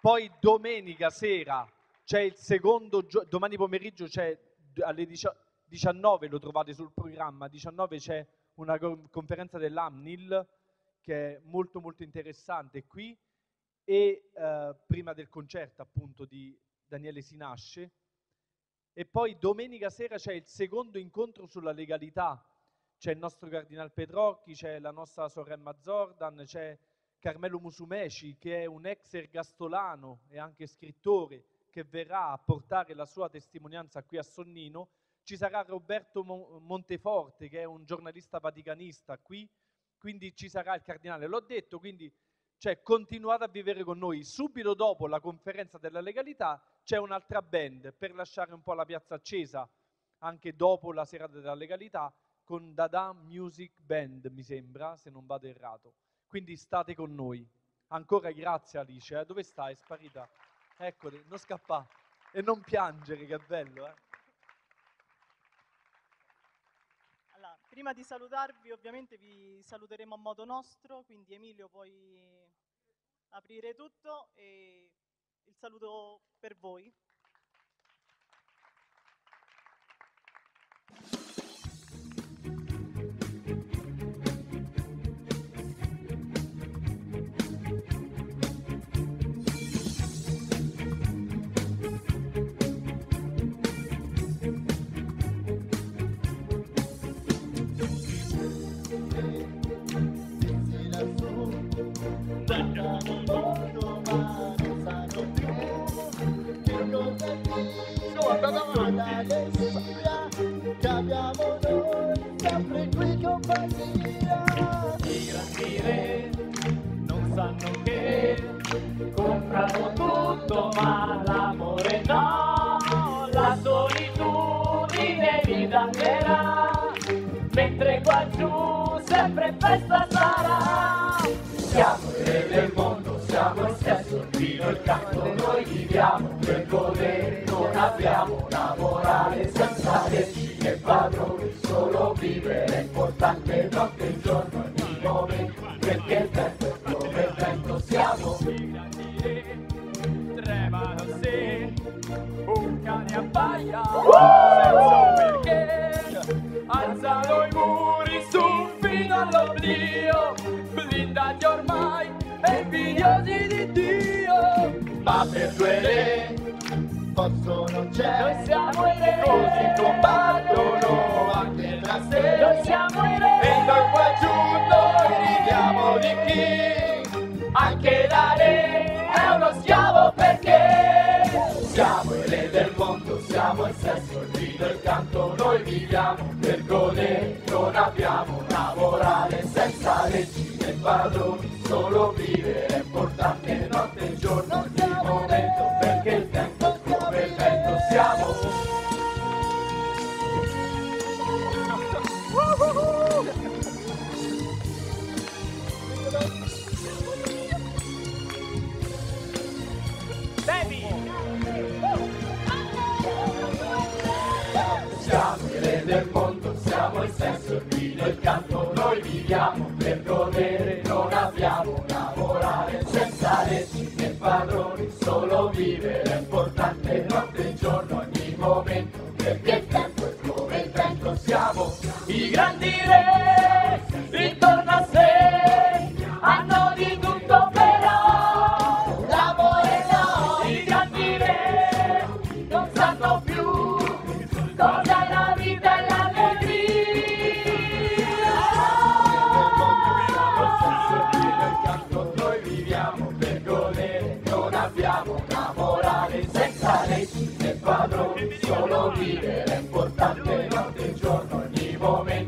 S29: Poi domenica sera c'è il secondo, gio- domani pomeriggio c'è alle dicia- 19, lo trovate sul programma, 19 c'è una co- conferenza dell'AMNIL che è molto molto interessante qui e eh, prima del concerto appunto di Daniele Sinasce e poi domenica sera c'è il secondo incontro sulla legalità. C'è il nostro Cardinal Petrocchi, c'è la nostra sorella Zordan, c'è Carmelo Musumeci che è un ex ergastolano e anche scrittore che verrà a portare la sua testimonianza qui a Sonnino. Ci sarà Roberto Mo- Monteforte che è un giornalista vaticanista qui, quindi ci sarà il cardinale. L'ho detto, quindi cioè, continuate a vivere con noi. Subito dopo la conferenza della legalità c'è un'altra band per lasciare un po' la piazza accesa, anche dopo la serata della legalità, con Dada Music Band, mi sembra, se non vado errato. Quindi state con noi. Ancora grazie Alice, eh? dove stai? È sparita. Eccoli, non scappare e non piangere, che bello, eh?
S28: Allora, prima di salutarvi, ovviamente vi saluteremo a modo nostro, quindi Emilio puoi aprire tutto e il saluto per voi.
S7: che si l'allegria che abbiamo noi, sempre qui compagnia.
S19: I grandi re non sanno che comprano tutto ma l'amore no, la solitudine li dannerà, mentre qua giù sempre festa sarà. Siamo i re del mondo, siamo il stesso, il vino, il canto, noi viviamo per godere, non abbiamo una morale senza leggi e padroni, solo vivere è importante notte e giorno, ogni momento, perché il tempo è come il vento, siamo re, tremano se un cane abbaia, senza perché, alzano i muri su fino all'oblio, blindati ormai e invidiosi di Dio, ma per due re
S7: Posso non c'è,
S19: noi siamo i re,
S7: così combattono anche tra sé.
S19: noi siamo i re,
S7: E noi qua giù noi ridiamo di chi?
S19: anche da re è uno schiavo perché?
S7: Siamo i re del mondo, siamo il sesso, il vino, il canto, noi viviamo per godere, non abbiamo una morale. Senza leggi né padroni, solo vivere è importante. Notte e giorno, ogni momento, perché il siamo
S19: Baby
S7: Siamo i re del mondo, siamo il il canto, noi viviamo per godere, non abbiamo una morale senza leggi né padroni, solo vivere è importante notte e giorno, ogni momento, perché il tempo è come il vento, siamo
S19: i grandi re
S7: leggi né